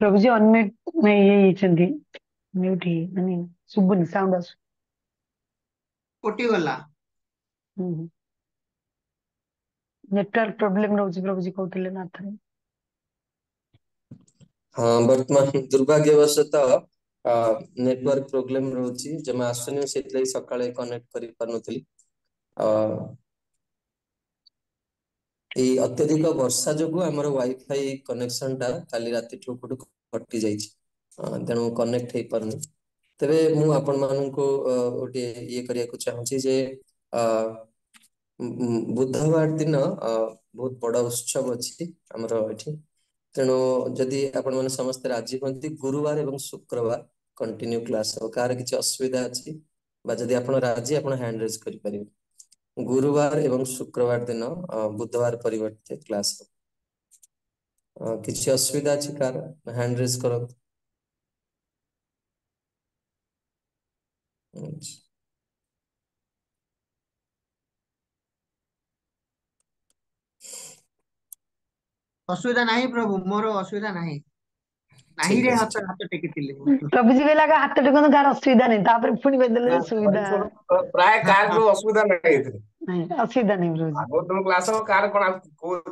ప్రభుజీ అన్మ్యూట్ అయ్యింది మ్యూట్ అని సుబ్బుని సౌండ్ వస్తుంది କଟିଗଲା ନେଟୱାର୍କ ପ୍ରୋବ୍ଲେମ ରହୁଛି ପ୍ରଭୁଜୀ କହୁଥିଲେ ନା ଥରେ ହଁ ବର୍ତ୍ତମାନ ଦୁର୍ଭାଗ୍ୟବଶତଃ ନେଟୱାର୍କ ପ୍ରୋବ୍ଲେମ ରହୁଛି ଜମା ଆସୁନି ସେଥିଲାଗି ସକାଳେ କନେକ୍ଟ କରିପାରୁନଥିଲି ଏଇ ଅତ୍ୟଧିକ ବର୍ଷା ଯୋଗୁଁ ଆମର ୱାଇଫାଇ କନେକ୍ସନଟା କାଲି ରାତିଠୁ କୋଉଠୁ କଟି ଯାଇଛି ତେଣୁ କନେକ୍ଟ ହେଇପାରୁନି ତେବେ ମୁଁ ଆପଣମାନଙ୍କୁ ଗୋଟିଏ ଇଏ କରିବାକୁ ଚାହୁଁଛି ଯେ ବୁଧବାର ଦିନ ବହୁତ ବଡ ଉତ୍ସବ ଅଛି ଆମର ଏଠି ତେଣୁ ଯଦି ଆପଣମାନେ ସମସ୍ତେ ରାଜି ହୁଅନ୍ତି ଗୁରୁବାର ଏବଂ ଶୁକ୍ରବାର କଣ୍ଟିନ୍ୟୁ କ୍ଲାସ୍ ହବ କାହାର କିଛି ଅସୁବିଧା ଅଛି ବା ଯଦି ଆପଣ ରାଜି ଆପଣ ହ୍ୟାଣ୍ଡ ରେଜ୍ କରିପାରିବେ ଗୁରୁବାର ଏବଂ ଶୁକ୍ରବାର ଦିନ ବୁଧବାର ପରିବର୍ତ୍ତେ କ୍ଲାସ୍ ହବ କିଛି ଅସୁବିଧା ଅଛି କାହାର ହ୍ୟାଣ୍ଡ ରେଜ୍ କରନ୍ତୁ আচ্ছা অসুবিধা ନାହିଁ ପ୍ରଭୁ ମୋର ଅସୁବିଧା ନାହିଁ ନାହିଁରେ ହାତ ହାତ ଟେକିଥିଲି ପ୍ରଭୁଜୀ କହିଲା ହାତ ଟେକନ୍ତୁ କାହାର ଅସୁବିଧା ନାହିଁ ତାପରେ ପୁଣି କହିଦେଲେ ସୁବିଧା ପ୍ରାୟ କାହାର ଅସୁବିଧା ନାହିଁ ଏଥିରେ ଅସୁବିଧା ନାହିଁ ପ୍ରଭୁଜୀ ଆଗରୁ କ୍ଲାସ କାହାର କଣ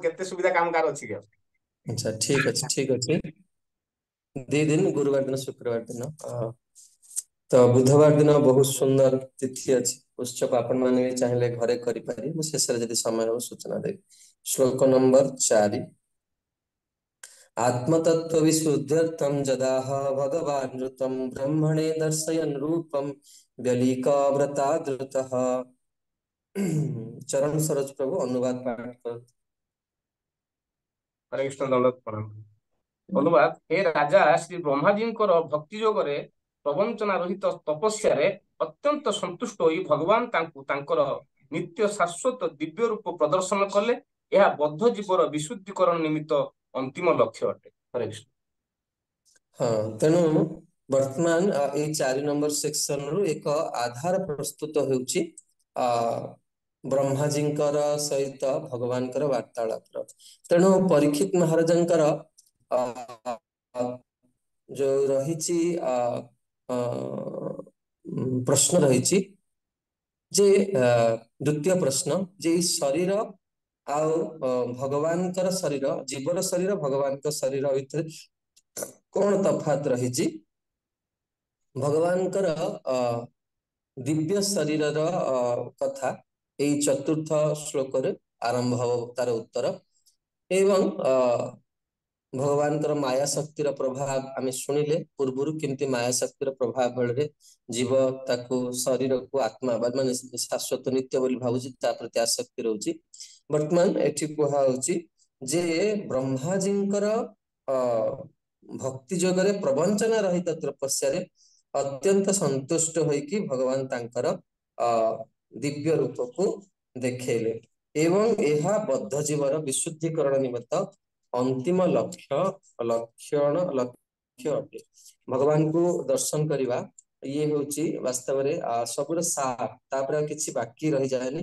କେତେ ସୁବିଧା କାମ କାର ଅଛି କି ଆଚ୍ଛା ଠିକ ଅଛି ଠିକ ଅଛି ଦି ଦିନ ଗୁରୁବାର ଦିନ ଶୁକ୍ରବାର ଦିନ तो बुधवार दिन बहुत सुंदर तिथि ଅଛି उत्सव ଆପଣମାନେ ବି ଚାହିଁଲେ ଘରେ କରିପାରିବେ ମୁଁ ଶେଷରେ ଯଦି ସମୟ ହେବ ସୂଚନା ଦେବି आत्मतत्व विशुद्ध्यर्थम जदाह भगवान ऋतम ब्रह्मणे दर्शयन रूपम व्यलिका द्रुत चरण सरोज प्रभु अनुवाद पाठ कर हरे कृष्ण दौलत प्रणाम अनुवाद हे राजा श्री ब्रह्मा जी भक्ति जोगरे ପ୍ରବଞ୍ଚନା ରହିତ ତପସ୍ୟାରେ ଅତ୍ୟନ୍ତ ସନ୍ତୁଷ୍ଟ ହୋଇ ଭଗବାନ ତାଙ୍କୁ ତାଙ୍କର ନିତ୍ୟ ଶାଶ୍ୱତ ଦିବ୍ୟ ରୂପ ପ୍ରଦର୍ଶନ କଲେ ଏହା ବଦ୍ଧ ଜୀବର ବିଶୁଦ୍ଧିକରଣ ନିମିତ୍ତ ଅନ୍ତିମ ଲକ୍ଷ୍ୟ ଅଟେ ହରେ କୃଷ୍ଣ ହଁ ତେଣୁ ବର୍ତ୍ତମାନ ଏଇ ଚାରି ନମ୍ବର ସେକ୍ସନ ରୁ ଏକ ଆଧାର ପ୍ରସ୍ତୁତ ହେଉଛି ବ୍ରହ୍ମାଜୀଙ୍କର ସହିତ ଭଗବାନଙ୍କର ବାର୍ତ୍ତାଳାପର ତେଣୁ ପରୀକ୍ଷିତ ମହାରାଜଙ୍କର ଯୋଉ ରହିଛି ଅ ପ୍ରଶ୍ନ ରହିଛି ଯେ ଦ୍ୱିତୀୟ ପ୍ରଶ୍ନ ଯେ ଏଇ ଶରୀର ଆଉ ଭଗବାନଙ୍କର ଶରୀର ଜୀବର ଶରୀର ଭଗବାନଙ୍କ ଶରୀର ଭିତରେ କଣ ତଫାତ ରହିଛି ଭଗବାନଙ୍କର ଦିବ୍ୟ ଶରୀରର କଥା ଏଇ ଚତୁର୍ଥ ଶ୍ଳୋକରେ ଆରମ୍ଭ ହବ ତାର ଉତ୍ତର ଏବଂ ଭଗବାନଙ୍କର ମାୟା ଶକ୍ତିର ପ୍ରଭାବ ଆମେ ଶୁଣିଲେ ପୂର୍ବରୁ କେମିତି ମାୟା ଶକ୍ତିର ପ୍ରଭାବ ବଳରେ ଜୀବ ତାକୁ ଶରୀରକୁ ଆତ୍ମା ମାନେ ଶାଶ୍ୱତ ନିତ୍ୟ ବୋଲି ଭାବୁଛି ତା ପ୍ରତି ଆସକ୍ତି ରହୁଛି ବର୍ତ୍ତମାନ ଏଠି କୁହାହଉଛି ଯେ ବ୍ରହ୍ମାଜୀଙ୍କର ଅ ଭକ୍ତି ଯୋଗରେ ପ୍ରବଞ୍ଚନା ରହିତ ତପସ୍ୟାରେ ଅତ୍ୟନ୍ତ ସନ୍ତୁଷ୍ଟ ହୋଇକି ଭଗବାନ ତାଙ୍କର ଅ ଦିବ୍ୟ ରୂପକୁ ଦେଖେଇଲେ ଏବଂ ଏହା ବଦ୍ଧ ଜୀବର ବିଶୁଦ୍ଧିକରଣ ନିମିତ୍ତ ଅନ୍ତିମ ଲକ୍ଷ୍ୟ ଲକ୍ଷଣ ଲକ୍ଷ୍ୟ ଅଟେ ଭଗବାନଙ୍କୁ ଦର୍ଶନ କରିବା ଇଏ ହଉଛି ବାସ୍ତବରେ ସବୁର ସାର ତାପରେ ଆଉ କିଛି ବାକି ରହିଯାଏନି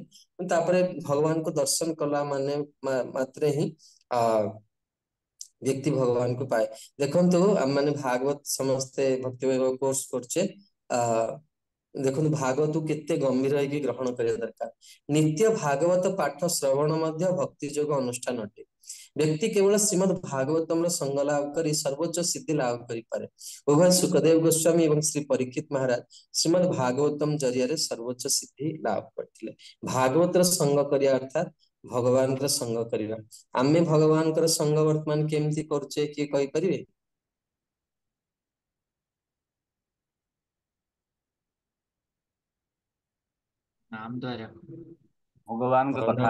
ତାପରେ ଭଗବାନଙ୍କୁ ଦର୍ଶନ କଲା ମାନେ ମାତ୍ରେ ହିଁ ଆ ବ୍ୟକ୍ତି ଭଗବାନଙ୍କୁ ପାଏ ଦେଖନ୍ତୁ ଆମମାନେ ଭାଗବତ ସମସ୍ତେ ଭକ୍ତି ବୈଭବ କୋର୍ସ କରୁଛେ ଆ ଦେଖନ୍ତୁ ଭାଗବତକୁ କେତେ ଗମ୍ଭୀର ହେଇକି ଗ୍ରହଣ କରିବା ଦରକାର ନିତ୍ୟ ଭାଗବତ ପାଠ ଶ୍ରବଣ ମଧ୍ୟ ଭକ୍ତି ଯୋଗ ଅନୁଷ୍ଠାନ ଅଟେ વ્યક્તિ કેવળ શ્રીમદ ભાગવતમ નો સંગ લાભ કરી સર્વોચ્ચ સિદ્ધિ લાભ કરીપારે ઉભય સુખદેવ ગોસ્વામી ଏବଂ ଶ୍ରୀ ପରୀକ୍ଷିତ ମହାରାଜ ଶ୍ରୀମଦ ଭାଗବତମ ଜରିଆରେ ସର୍ବୋଚ୍ଚ ସିଦ୍ଧି ଲାଭ କରିଥିଲେ ଭାଗବତର ସଙ୍ଗ କରିବା ଅର୍ଥାତ ଭଗବାନଙ୍କର ସଙ୍ଗ କରିବା ଆମେ ଭଗବାନଙ୍କର ସଙ୍ଗ ବର୍ତ୍ତମାନ କେମିତି କରୁଛେ କିଏ କହିପାରିବେ ନାମ ଦ୍ୱାରା ଭଗବାନଙ୍କ କଥା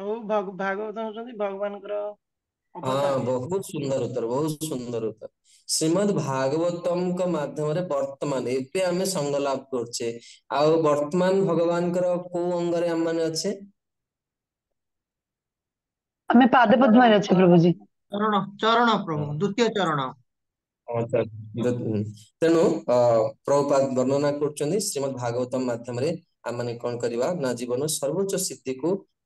ଆଉ ଭାଗବତ ହଉଛନ୍ତି ଭଗବାନଙ୍କର ହଁ ବହୁତ ସୁନ୍ଦର ଉତ୍ତର ବହୁତ ସୁନ୍ଦର ଉତ୍ତର ଶ୍ରୀମଦ ଭାଗବତଙ୍କ ମାଧ୍ୟମରେ ବର୍ତ୍ତମାନ ଏବେ ଆମେ ସଙ୍ଗ ଲାଭ କରୁଛେ ଆଉ ବର୍ତ୍ତମାନ ଭଗବାନଙ୍କର କୋଉ ଅଙ୍ଗରେ ଆମମାନେ ଅଛେ ଆମେ ପାଦ ପଦ୍ମରେ ଅଛେ ପ୍ରଭୁଜୀ ଚରଣ ଚରଣ ପ୍ରଭୁ ଦ୍ୱିତୀୟ ଚରଣ ତେଣୁ ପ୍ରଭୁପାଦ ବର୍ଣ୍ଣନା କରୁଛନ୍ତି ଶ୍ରୀମଦ ଭାଗବତମ ମାଧ୍ୟମରେ ଆମମାନେ କଣ କରିବା ନା ଜୀବନ ସର୍ବୋଚ୍ଚ ସିଦ୍ଧିକୁ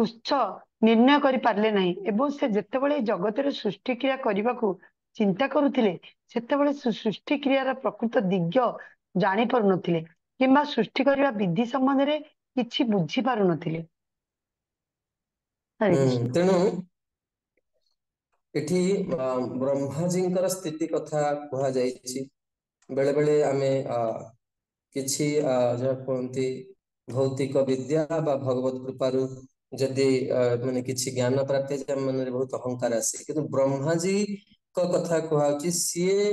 ଉତ୍ସ ନିର୍ଣ୍ଣୟ କରିପାରିଲେ ନାହିଁ ଏବଂ ସେ ଯେତେବେଳେ ଏଇ ଜଗତରେ ସୃଷ୍ଟି କ୍ରିୟା କରିବାକୁ ଚିନ୍ତା କରୁଥିଲେ ସେତେବେଳେ ସେ ସୃଷ୍ଟି କ୍ରିୟାର ପ୍ରକୃତ ଦିଗ ଜାଣିପାରୁନଥିଲେ କିମ୍ବା ସୃଷ୍ଟି କରିବା ବିଧି ସମ୍ବନ୍ଧରେ କିଛି ବୁଝିପାରୁନଥିଲେ ତେଣୁ ଏଠି ବ୍ରହ୍ମାଜୀଙ୍କର ସ୍ଥିତି କଥା କୁହାଯାଇଛି ବେଳେବେଳେ ଆମେ କିଛି ଯାହା କୁହନ୍ତି ଭୌତିକ ବିଦ୍ୟା ବା ଭଗବତ କୃପାରୁ ଯଦି ମାନେ କିଛି ଜ୍ଞାନ ପ୍ରାପ୍ତି ହେଇଛି ଆମ ମନରେ ବହୁତ ଅହଙ୍କାର ଆସେ କିନ୍ତୁ ବ୍ରହ୍ମାଜୀଙ୍କ କଥା କୁହାହଉଛି ସିଏ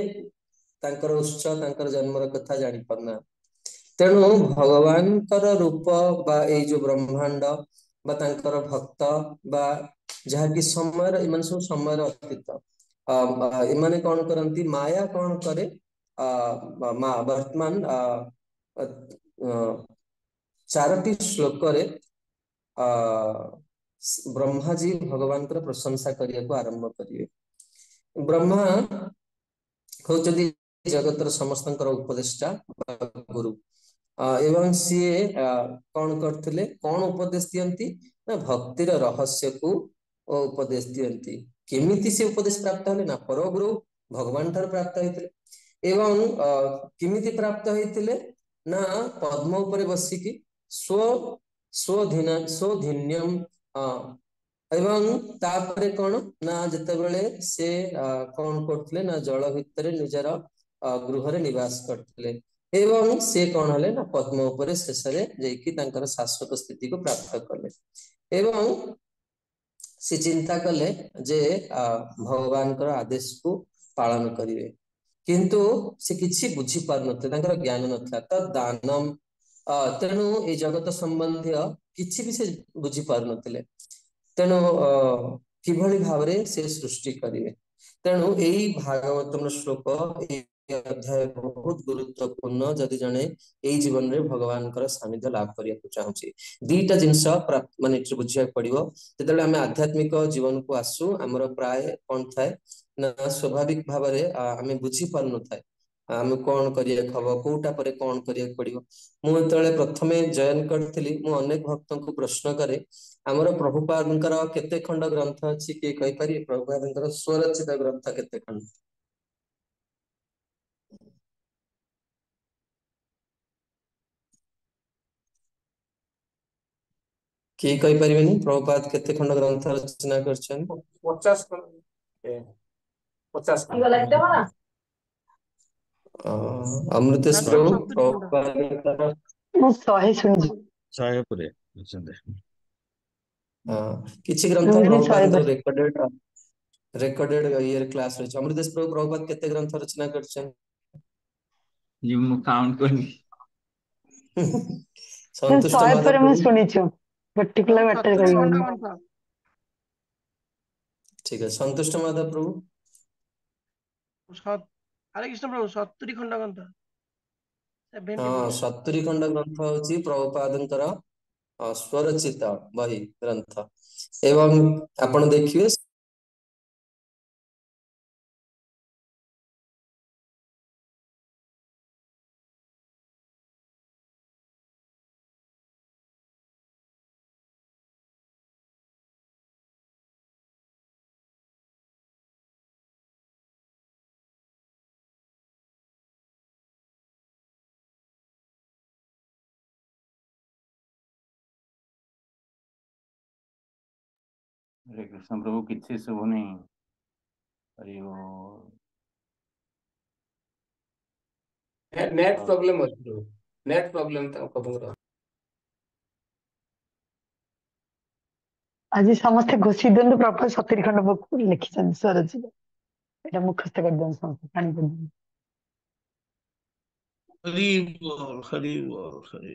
ତାଙ୍କର ଉତ୍ସ ତାଙ୍କର ଜନ୍ମର କଥା ଜାଣିପାରୁନାହାନ୍ତି ତେଣୁ ଭଗବାନଙ୍କର ରୂପ ବା ଏଇ ଯୋଉ ବ୍ରହ୍ମାଣ୍ଡ ବା ତାଙ୍କର ଭକ୍ତ ବା ଯାହାକି ସମୟର ଏମାନେ ସବୁ ସମୟର ଅତୀତ ଏମାନେ କଣ କରନ୍ତି ମାୟା କଣ କରେ ମା ବର୍ତ୍ତମାନ ଚାରୋଟି ଶ୍ଲୋକରେ ବ୍ରହ୍ମାଜୀ ଭଗବାନଙ୍କର ପ୍ରଶଂସା କରିବାକୁ ଆରମ୍ଭ କରିବେ ବ୍ରହ୍ମା ହଉଛନ୍ତି ଜଗତର ସମସ୍ତଙ୍କର ଉପଦେଷ୍ଟା ଗୁରୁ ଏବଂ ସିଏ କଣ କରୁଥିଲେ କଣ ଉପଦେଶ ଦିଅନ୍ତି ନା ଭକ୍ତିର ରହସ୍ୟକୁ ଉପଦେଶ ଦିଅନ୍ତି କେମିତି ସେ ଉପଦେଶ ପ୍ରାପ୍ତ ହେଲେ ନା ପରଗୁରୁ ଭଗବାନ ଠାରୁ ପ୍ରାପ୍ତ ହେଇଥିଲେ ଏବଂ କେମିତି ପ୍ରାପ୍ତ ହେଇଥିଲେ ନା ପଦ୍ମ ଉପରେ ବସିକି ସ୍ଵ स्वधिन स्वधिन्यम ଏବଂ ତାପରେ କଣ ନା ଯେତେବେଳେ ସେ କଣ କରୁଥିଲେ ନା ଜଳ ଭିତରେ ନିଜର ଗୃହରେ ନିବାସ କରିଥିଲେ ଏବଂ ସେ କଣ ହେଲେ ନା ପଦ୍ମ ଉପରେ ଶେଷରେ ଯାଇକି ତାଙ୍କର ଶାଶ୍ୱତ ସ୍ଥିତିକୁ ପ୍ରାପ୍ତ କଲେ ଏବଂ ସେ ଚିନ୍ତା କଲେ ଯେ ଭଗବାନଙ୍କର ଆଦେଶକୁ ପାଳନ କରିବେ କିନ୍ତୁ ସେ କିଛି ବୁଝିପାରୁନଥିଲେ ତାଙ୍କର ଜ୍ଞାନ ନଥିଲା ତ ଦାନମ तेणु ये जगत सम्बन्धी किसी भी बुझी पार नेणु अः कि भाव से सृष्टि करेंगे तेणु यही भागवतम श्लोक अध्याय बहुत गुरुत्वपूर्ण जदि जने जीवन में भगवान सानिध्य लाभ करने को चाहिए दिटा जिन मान बुझा पड़ो जो आम आध्यात्मिक जीवन को आसू आमर प्राय कौन थाए ना स्वाभाविक भाव में आम बुझी पार नए ଆମେ କଣ କରିବାକୁ ହବ କୋଉଟା ପରେ କଣ କରିବାକୁ ପଡିବ ମୁଁ ଯେତେବେଳେ ପ୍ରଥମେ ଜଏନ କରିଥିଲି ମୁଁ ଅନେକ ଭକ୍ତଙ୍କୁ ପ୍ରଶ୍ନ କରେ ଆମର ପ୍ରଭୁପାଦଙ୍କର କେତେ ଖଣ୍ଡ ଗ୍ରନ୍ଥ ଅଛି କିଏ କହିପାରିବେ ପ୍ରଭୁପାଦଙ୍କର ସ୍ୱରଚିତ ଗ୍ରନ୍ଥ କେତେ ଖଣ୍ଡ କିଏ କହିପାରିବେନି ପ୍ରଭୁପାଦ କେତେ ଖଣ୍ଡ ଗ୍ରନ୍ଥ ରଚନା କରିଛନ୍ତି ପଚାଶ ପଚାଶ अमृत प्रभु ସହାୟପୁରେ ଅଛନ୍ତି କିଛି ଗ୍ରନ୍ଥ ପ୍ରଭୁପାଦଙ୍କ ରେକର୍ଡେଡ ରେକର୍ଡେଡ ଇଏରେ କ୍ଲାସ ରହିଛି ଅମୃତେଶ ପ୍ରଭୁ ପ୍ରଭୁପାଦ କେତେ ଗ୍ରନ୍ଥ ରଚନା କରିଛନ୍ତି ଜି ମୁଁ କାଉଣ୍ଟ କରିନି ସନ୍ତୁଷ୍ଟ ସହାୟପୁରେ ମୁଁ ଶୁଣିଛୁ ପର୍ଟିକୁଲାର ମ୍ୟାଟର କରିବିନି ଠିକ ଅଛି ସନ୍ତୁଷ୍ଟ ମାଧବ ପ୍ରଭୁ ରାଧାକ୍ରିଷ୍ଣ ପ୍ରଭୁ ସତୁରୀ ଖଣ୍ଡ ଗ୍ରନ୍ଥ ହଁ ସତୁରୀ ଖଣ୍ଡ ଗ୍ରନ୍ଥ ହଉଛି ପ୍ରଭୁପାଦଙ୍କର ସ୍ୱରଚିତ ବହି ଗ୍ରନ୍ଥ ଏବଂ ଆପଣ ଦେଖିବେ हरे कृष्ण प्रभु किसी शुभ नहीं हरि नेट ଅଛି ବ୍ରୋ ନେଟ୍ ପ୍ରୋବ୍ଲେମ୍ ତାଙ୍କ ପ୍ରଭୁଙ୍କର ଆଜି ସମସ୍ତେ ଘୋଷି ଦିଅନ୍ତୁ ପ୍ରଭୁ ସତୁରି ଖଣ୍ଡ ବୁକ୍ ଲେଖିଛନ୍ତି ସ୍ୱରଜୀ ଏଇଟା ମୁଖସ୍ଥ କରିଦିଅନ୍ତୁ ସମସ୍ତେ ପାଣି କରିଦିଅନ୍ତୁ ହରି ବୋଲ ହରି ବୋଲ ହରି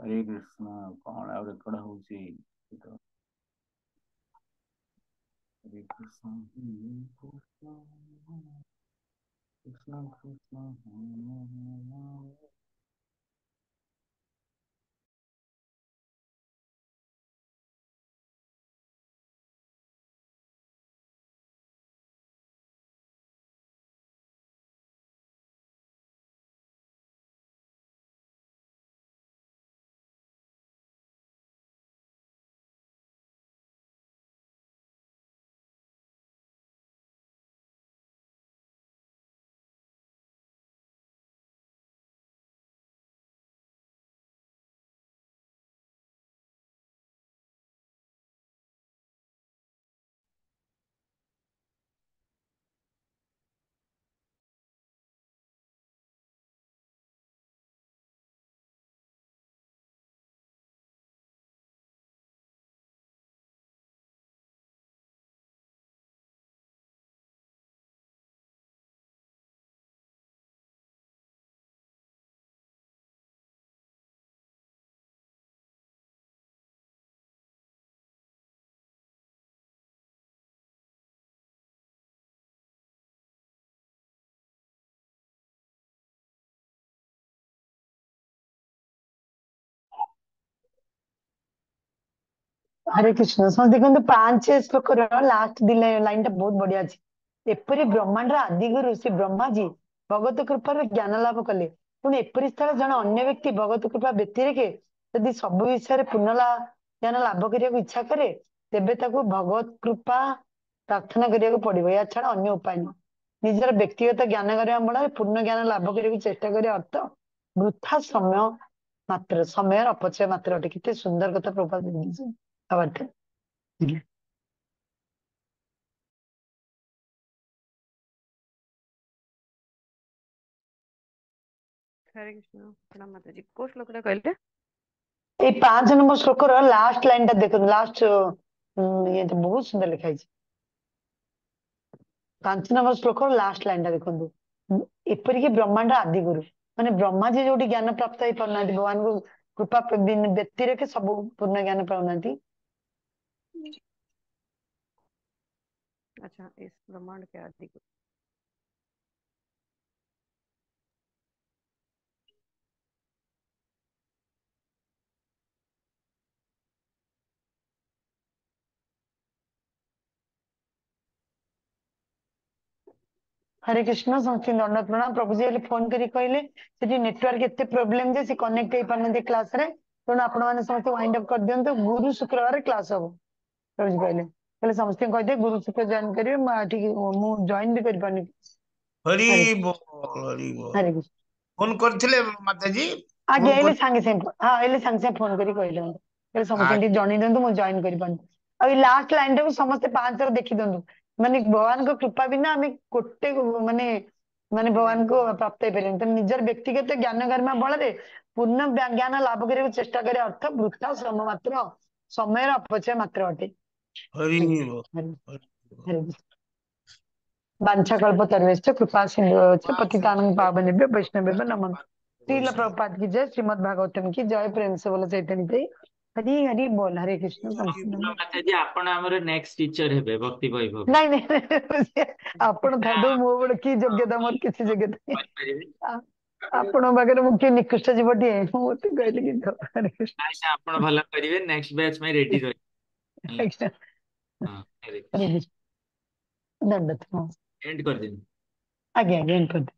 हरे कृष्ण कौन है और कड़ा हो जी हरे कृष्ण हरे कृष्ण कृष्ण कृष्ण हरे हरे ହରେ କୃଷ୍ଣ ସମସ୍ତେ ଦେଖନ୍ତୁ ପାଞ୍ଚ ଶ୍ଳୋକର ଲାଷ୍ଟ ଦି ଲାଇନ ଟା ବହୁତ ବଢିଆ ଅଛି ଏପରି ବ୍ରହ୍ମାଣ୍ଡ ଆଦି ଆଦିଗୁରୁ ସେ ବ୍ରହ୍ମାଜୀ ଭଗବତ କୃପାରେ ଜ୍ଞାନ ଲାଭ କଲେ ପୁଣି ଏପରି ସ୍ଥଳେ ଜଣେ ଅନ୍ୟ ବ୍ୟକ୍ତି ଭଗତ କୃପା ବ୍ୟତିରେକେ ଯଦି ସବୁ ବିଷୟରେ ପୁନଃ ଜ୍ଞାନ ଲାଭ କରିବାକୁ ଇଚ୍ଛା କରେ ତେବେ ତାକୁ ଭଗବତ କୃପା ପ୍ରାର୍ଥନା କରିବାକୁ ପଡିବ ଏହା ଛଡା ଅନ୍ୟ ଉପାୟ ନୁହଁ ନିଜର ବ୍ୟକ୍ତିଗତ ଜ୍ଞାନ କରିବା ମୂଳରେ ପୂର୍ଣ୍ଣ ଜ୍ଞାନ ଲାଭ କରିବାକୁ ଚେଷ୍ଟା କରିବା ଅର୍ଥ ବୃଥା ସମୟ ମାତ୍ର ସମୟର ଅପଚୟ ମାତ୍ର ଅଟେ କେତେ ସୁନ୍ଦର କଥା ପ୍ରଭାତ ଦେଖିଛନ୍ତି కాబట్టి ఇది এই পাঁচ নম্বর শ্লোকর লাস্ট লাইনটা দেখুন লাস্ট ଇଏଟା ବହୁତ ସୁନ୍ଦର ଲେଖା ହେଇଛି ପାଞ୍ଚ ନମ୍ବର ଶ୍ଳୋକର ଲାଷ୍ଟ ଲାଇନଟା ଦେଖନ୍ତୁ ଏପରିକି ବ୍ରହ୍ମାଣ୍ଡ ଆଦି ଗୁରୁ ମାନେ ବ୍ରହ୍ମା ଯେ ଯୋଉଠି ଜ୍ଞାନ ପ୍ରାପ୍ତ ହେଇପାରୁନାହାନ୍ତି ଭଗବାନଙ୍କୁ କୃପା ବ୍ୟକ୍ତିରେଖେ ସବୁ ପୂର୍ଣ୍ଣ ଜ୍ଞାନ ପାଉନାହାନ୍ତି अच्छा इस ब्रह्मांड के आदि को हरे कृष्ण समस्ती दंड प्रणाम प्रभु जी बोले फोन करी कहले सेठी नेटवर्क एत प्रोब्लेम जे से कनेक्ट होई पारनते क्लास रे तो आपण माने समस्त वाइंड अप कर दियंतो गुरु शुक्रवार क्लास हो प्रभु जी कहले એટલે સંસ્થિંગ કોઈ દે ગુરુ સૂત્ર જાન કર્યું માં ઠીક હું જોઈન બી કરી પાની હરી બોલ હરી બોલ હરી કૃષ્ણ ફોન કરଥିଲେ માતાજી આ જે એટલે સાંગે સેમ હા એટલે સાંગે સેમ ફોન કરી କହିଲେ એટલે ସମସ୍ତେ ଜଣେଇ ଦିଅନ୍ତୁ ମୁଁ ଜଏନ୍ କରିପାରୁନି ଆଉ ଏଇ ଲାଷ୍ଟ ଲାଇନ୍ ଟାକୁ ସମସ୍ତେ ପାଞ୍ଚର ଦେଖିଦିଅନ୍ତୁ ମାନେ ଭଗବାନଙ୍କ କୃପା ବିନା ଆମେ ଗୋଟେ ମାନେ ମାନେ ଭଗବାନଙ୍କୁ ପ୍ରାପ୍ତ ହେଇପାରିବାନି ତେଣୁ ନିଜର ବ୍ୟକ୍ତିଗତ ଜ୍ଞାନକର୍ମା ବଳରେ ପୂର୍ଣ୍ଣ ଜ୍ଞାନ ଲାଭ କରିବାକୁ ଚେଷ୍ଟା କରିବା ଅର୍ଥ ବୃଥା ଶ୍ରମ ମାତ୍ର ସମୟର ଅପଚୟ ମାତ୍ର ଅଟେ हरि वांछाकल्पतरुश्च कृपा सिंधुश्च पतितानं पावनेभ्य वैष्णवेभ्य नमः श्रील प्रभुपाद की जय श्रीमद् भागवतम की जय प्रेम से बोलो चैतन्य हरि हरि बोल हरे कृष्ण माताजी आपण हमर नेक्स्ट टीचर हेबे भक्ति वैभव नहीं नहीं आपण थाडो मो बड़ की योग्यता मोर किसी योग्यता ଆପଣ ପାଖରେ ମୁଁ କିଏ ନିକୃଷ୍ଟ ଯିବଟିଏ ମୁଁ ମୋତେ କହିଲି କି ଆପଣ ଭଲ କରିବେ ନେକ୍ସଟ ବ୍ୟାଚ୍ ପାଇଁ ରେଡି ରହିବେ ଆଜ୍ଞା ଆଜ୍ଞା ଏଣ୍ଡ କରିଦିଅନ୍ତୁ